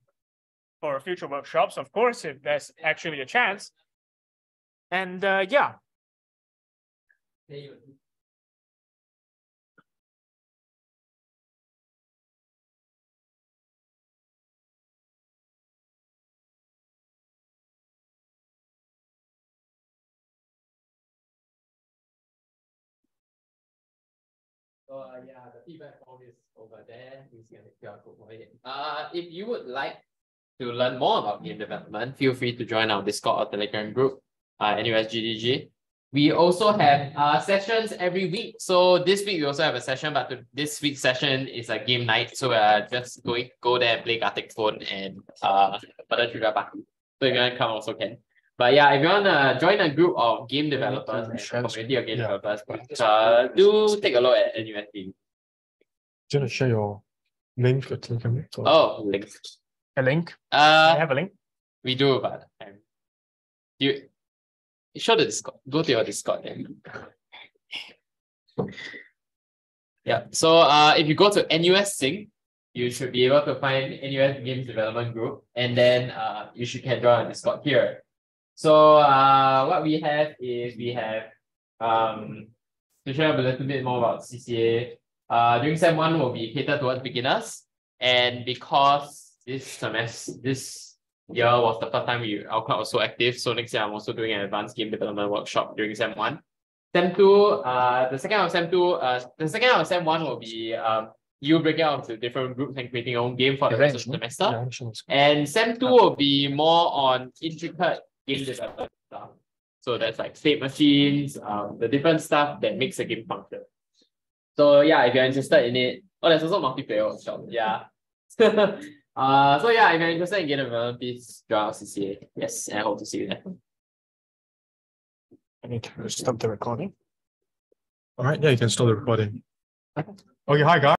for future workshops, of course, if there's actually a chance. And uh, yeah. So uh, yeah, the feedback form is over there. See the QR code for it. Uh, if you would like to learn more about game development, feel free to join our Discord or Telegram group, uh, NUSGDG. We also have uh, sessions every week. So this week we also have a session, but this week's session is a game night. So we're just going go there and play Gartic Phone and uh Pada Trivia Party. So if you want to come also can. But yeah, if you want to join a group of game developers and share the community of game Yeah. developers, uh, do take a look at NUSD. Do you want to share your link or Telegram? or- Oh, links. a link? I Uh, have a link. we do, but um, you show the Discord. Go to your Discord then. Yeah. So uh, if you go to NUSync, you should be able to find NUS Games Development Group, and then uh, you should can join Discord here. So uh, what we have is we have um to share a little bit more about CCA. Uh, during sem one will be catered towards beginners, and because this semester this year was the first time we our club was so active, so next year I'm also doing an advanced game development workshop during sem one. Sem two, uh, the second half of sem two, uh, the second half of sem one will be um you breaking out into different groups and creating your own game for the rest of the semester. And sem two will be more on intricate development stuff. So that's like state machines, um, the different stuff that makes a game function. So yeah, if you're interested in it, oh, there's also multiplayer workshop. Yeah. uh, so yeah, if you're interested in game development, please join our CCA. Yes, and I hope to see you there. I need to stop the recording. All right, yeah, you can stop the recording. Okay, hi guys.